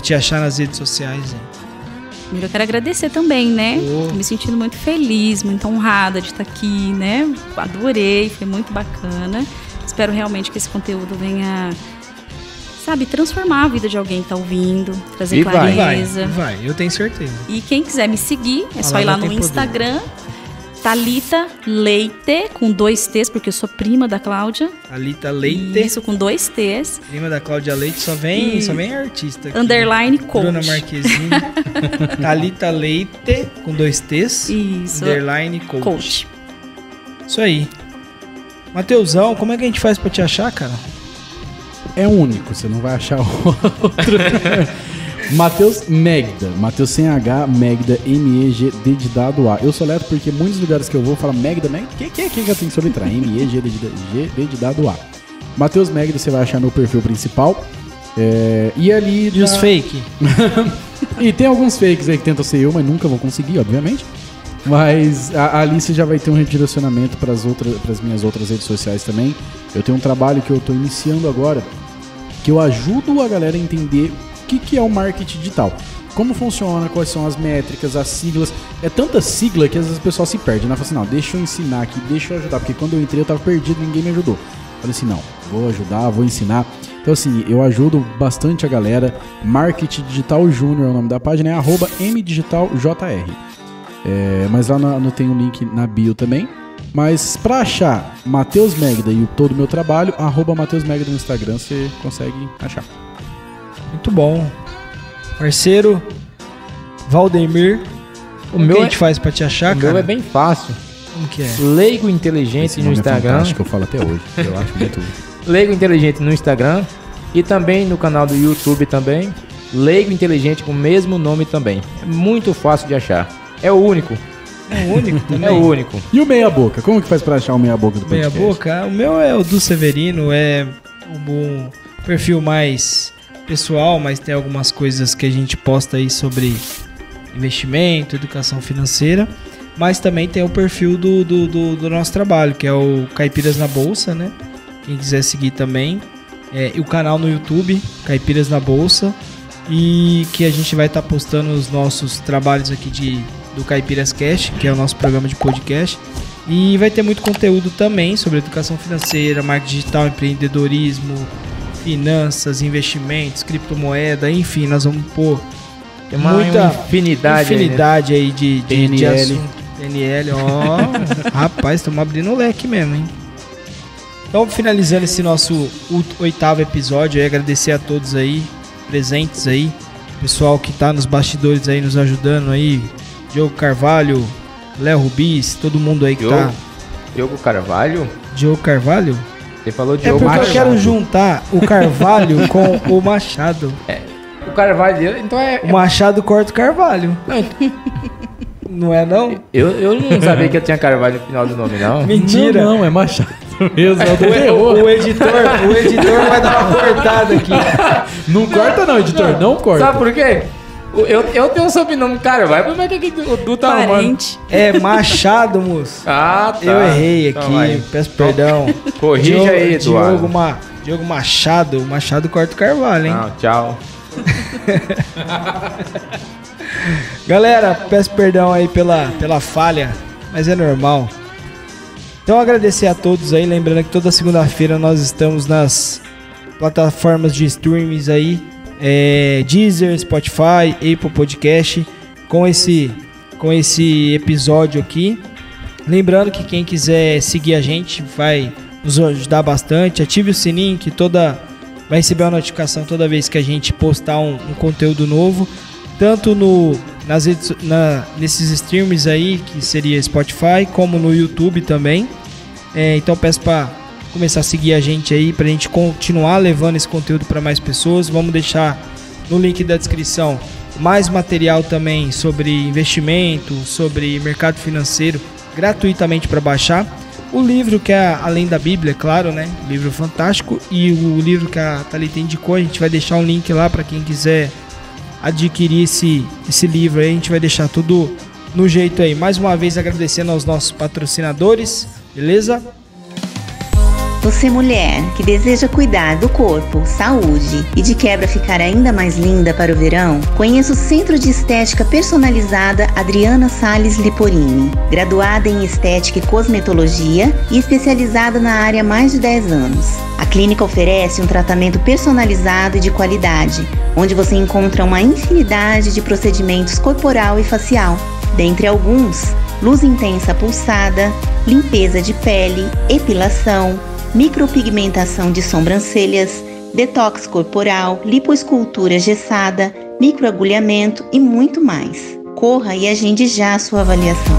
te achar nas redes sociais? Primeiro eu quero agradecer também, né? Oh. Tô me sentindo muito feliz, muito honrada de estar aqui, né? Adorei, foi muito bacana. Espero realmente que esse conteúdo venha, sabe, transformar a vida de alguém que tá ouvindo, trazer E vai. E vai, clareza. e vai, eu tenho certeza. E quem quiser me seguir, é só ir lá no tem poder. Talita Leite, com dois T's, porque eu sou prima da Cláudia. Thalita Leite, Isso, com dois T's. prima da Cláudia Leite, só vem, E- só vem artista. Aqui. Underline coach. Bruna Marquezine. Thalita Leite, com dois T's. Isso, Underline coach. coach. Isso aí. Mateusão, como é que a gente faz pra te achar, cara? É único, você não vai achar outro. Matheus Megda. Matheus sem H, Megda, M-E-G-D de dado A. Eu sou leto porque muitos lugares que eu vou falam Megda, Megda. Quem que é quem que eu tenho que soletrar? M-E-G-D de, G- D de dado A. Matheus Megda, você vai achar meu perfil principal. É, e ali. E os fake? E tem alguns fakes aí que tentam ser eu, mas nunca vou conseguir, obviamente. Mas a, ali você já vai ter um redirecionamento para as outras, para as minhas outras redes sociais também. Eu tenho um trabalho que eu estou iniciando agora, que eu ajudo a galera a entender que, que é o marketing digital. como funciona, quais são as métricas, as siglas. É tanta sigla que às vezes o pessoal se perde, né? Fala assim, não, deixa eu ensinar aqui, deixa eu ajudar, porque quando eu entrei eu tava perdido, ninguém me ajudou. Falei assim, não, vou ajudar, vou ensinar. Então assim, eu ajudo bastante a galera. Marketing Digital Júnior é o nome da página, é arroba mdigitaljr. É, mas lá no, tem um link na bio também. Mas pra achar Matheus Megda e todo o meu trabalho, arroba Matheus Megda no Instagram, você consegue achar. Muito bom. Parceiro, Valdemir. O, meu que a gente é, faz pra te achar, o cara? meu é bem fácil. Como que é? Leigo Inteligente Esse no é Instagram. É que eu falo até hoje. Eu acho muito. Leigo Inteligente no Instagram. E também no canal do YouTube também. Leigo Inteligente com o mesmo nome também. É muito fácil de achar. É o único. É o único também? É o único. E o Meia Boca? Como que faz pra achar o Meia Boca do podcast? Meia Boca? O meu é o do Severino. É um perfil mais pessoal, mas tem algumas coisas que a gente posta aí sobre investimento, educação financeira. Mas também tem o perfil do, do, do, do nosso trabalho, que é o Caipiras na Bolsa, né? Quem quiser seguir também. É, e o canal no YouTube, Caipiras na Bolsa. E que a gente vai estar tá postando os nossos trabalhos aqui de, do Caipiras Cash, que é o nosso programa de podcast. E vai ter muito conteúdo também sobre educação financeira, marketing digital, empreendedorismo, finanças, investimentos, criptomoeda, enfim, nós vamos pôr Tem muita infinidade, infinidade aí, né? aí de, de, de assunto. NL, ó. rapaz, estamos abrindo o leque mesmo, hein? Então, finalizando esse nosso oitavo episódio, aí, agradecer a todos aí, presentes aí, pessoal que tá nos bastidores aí, nos ajudando aí, Diogo Carvalho, Léo Rubis, todo mundo aí que Diogo, tá. Diogo Carvalho? Diogo Carvalho? Você falou Diogo É porque Machado. eu quero juntar o Carvalho com o Machado. É, o Carvalho, então é... O Machado corta o Carvalho. Não, não é não? Eu, eu não sabia que eu tinha Carvalho no final do nome, não. Mentira. Não, não é Machado mesmo. É o, o, o, editor, o editor vai dar uma cortada aqui. Não corta não, editor, não, não corta. Sabe por quê? Eu, eu tenho um sobrenome Carvalho, mas é que o Du tá Parente. É Machado, moço. Ah, tá. Eu errei aqui, então, peço perdão. Corrija Diogo, aí, Eduardo. Diogo, Ma, Diogo Machado, Machado corta o Carvalho, hein? Não, tchau. Galera, peço perdão aí pela, pela falha, mas é normal. Então agradecer a todos aí, lembrando que toda segunda-feira nós estamos nas plataformas de streams aí, é, Deezer, Spotify, Apple Podcast, com esse com esse episódio aqui. Lembrando que quem quiser seguir a gente vai nos ajudar bastante. Ative o sininho que toda vai receber uma notificação toda vez que a gente postar um, um conteúdo novo tanto no nas na, nesses streams aí que seria Spotify como no YouTube também. É, então peço para começar a seguir a gente aí para a gente continuar levando esse conteúdo para mais pessoas. Vamos deixar no link da descrição mais material também sobre investimento, sobre mercado financeiro gratuitamente para baixar. O livro que é Além da Bíblia, claro, né? Livro fantástico. E o livro que a Thalita indicou, a gente vai deixar um link lá para quem quiser adquirir esse, esse livro aí. A gente vai deixar tudo no jeito aí. Mais uma vez agradecendo aos nossos patrocinadores, beleza? Você mulher que deseja cuidar do corpo, saúde e de quebra ficar ainda mais linda para o verão, conheça o Centro de Estética Personalizada Adriana Sales Liporini, graduada em Estética e Cosmetologia e especializada na área há mais de 10 anos. A clínica oferece um tratamento personalizado e de qualidade, onde você encontra uma infinidade de procedimentos corporal e facial. Dentre alguns, luz intensa pulsada, limpeza de pele, epilação, micropigmentação de sobrancelhas, detox corporal, lipoescultura gessada, microagulhamento e muito mais. Corra e agende já a sua avaliação.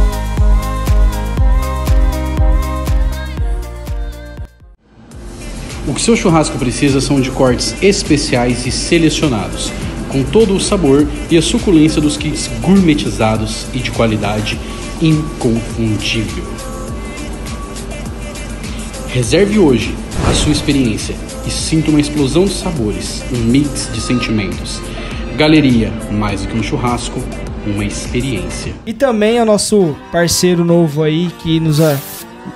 O que seu churrasco precisa são de cortes especiais e selecionados, com todo o sabor e a suculência dos kits gourmetizados e de qualidade inconfundível. Reserve hoje a sua experiência e sinta uma explosão de sabores, um mix de sentimentos. Galeria, mais do que um churrasco, uma experiência. E também é o nosso parceiro novo aí que nos a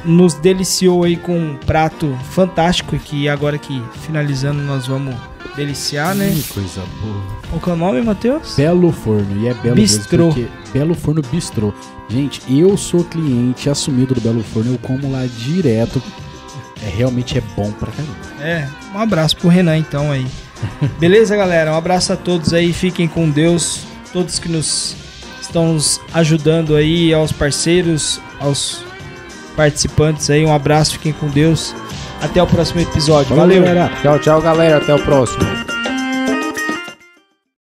nos deliciou aí com um prato fantástico que agora que finalizando nós vamos deliciar, né? Que coisa boa. Qual que é o nome, Matheus? Belo Forno. E é Belo Bistrô. mesmo, Belo Forno Bistrô. Gente, eu sou cliente assumido do Belo Forno, eu como lá direto. É, realmente é bom pra caramba. É, um abraço pro Renan então aí. Beleza, galera? Um abraço a todos aí, fiquem com Deus, todos que nos estão nos ajudando aí, aos parceiros, aos participantes aí, um abraço, fiquem com Deus. Até o próximo episódio. Falou, Valeu. galera. Tchau, tchau, galera. Até o próximo.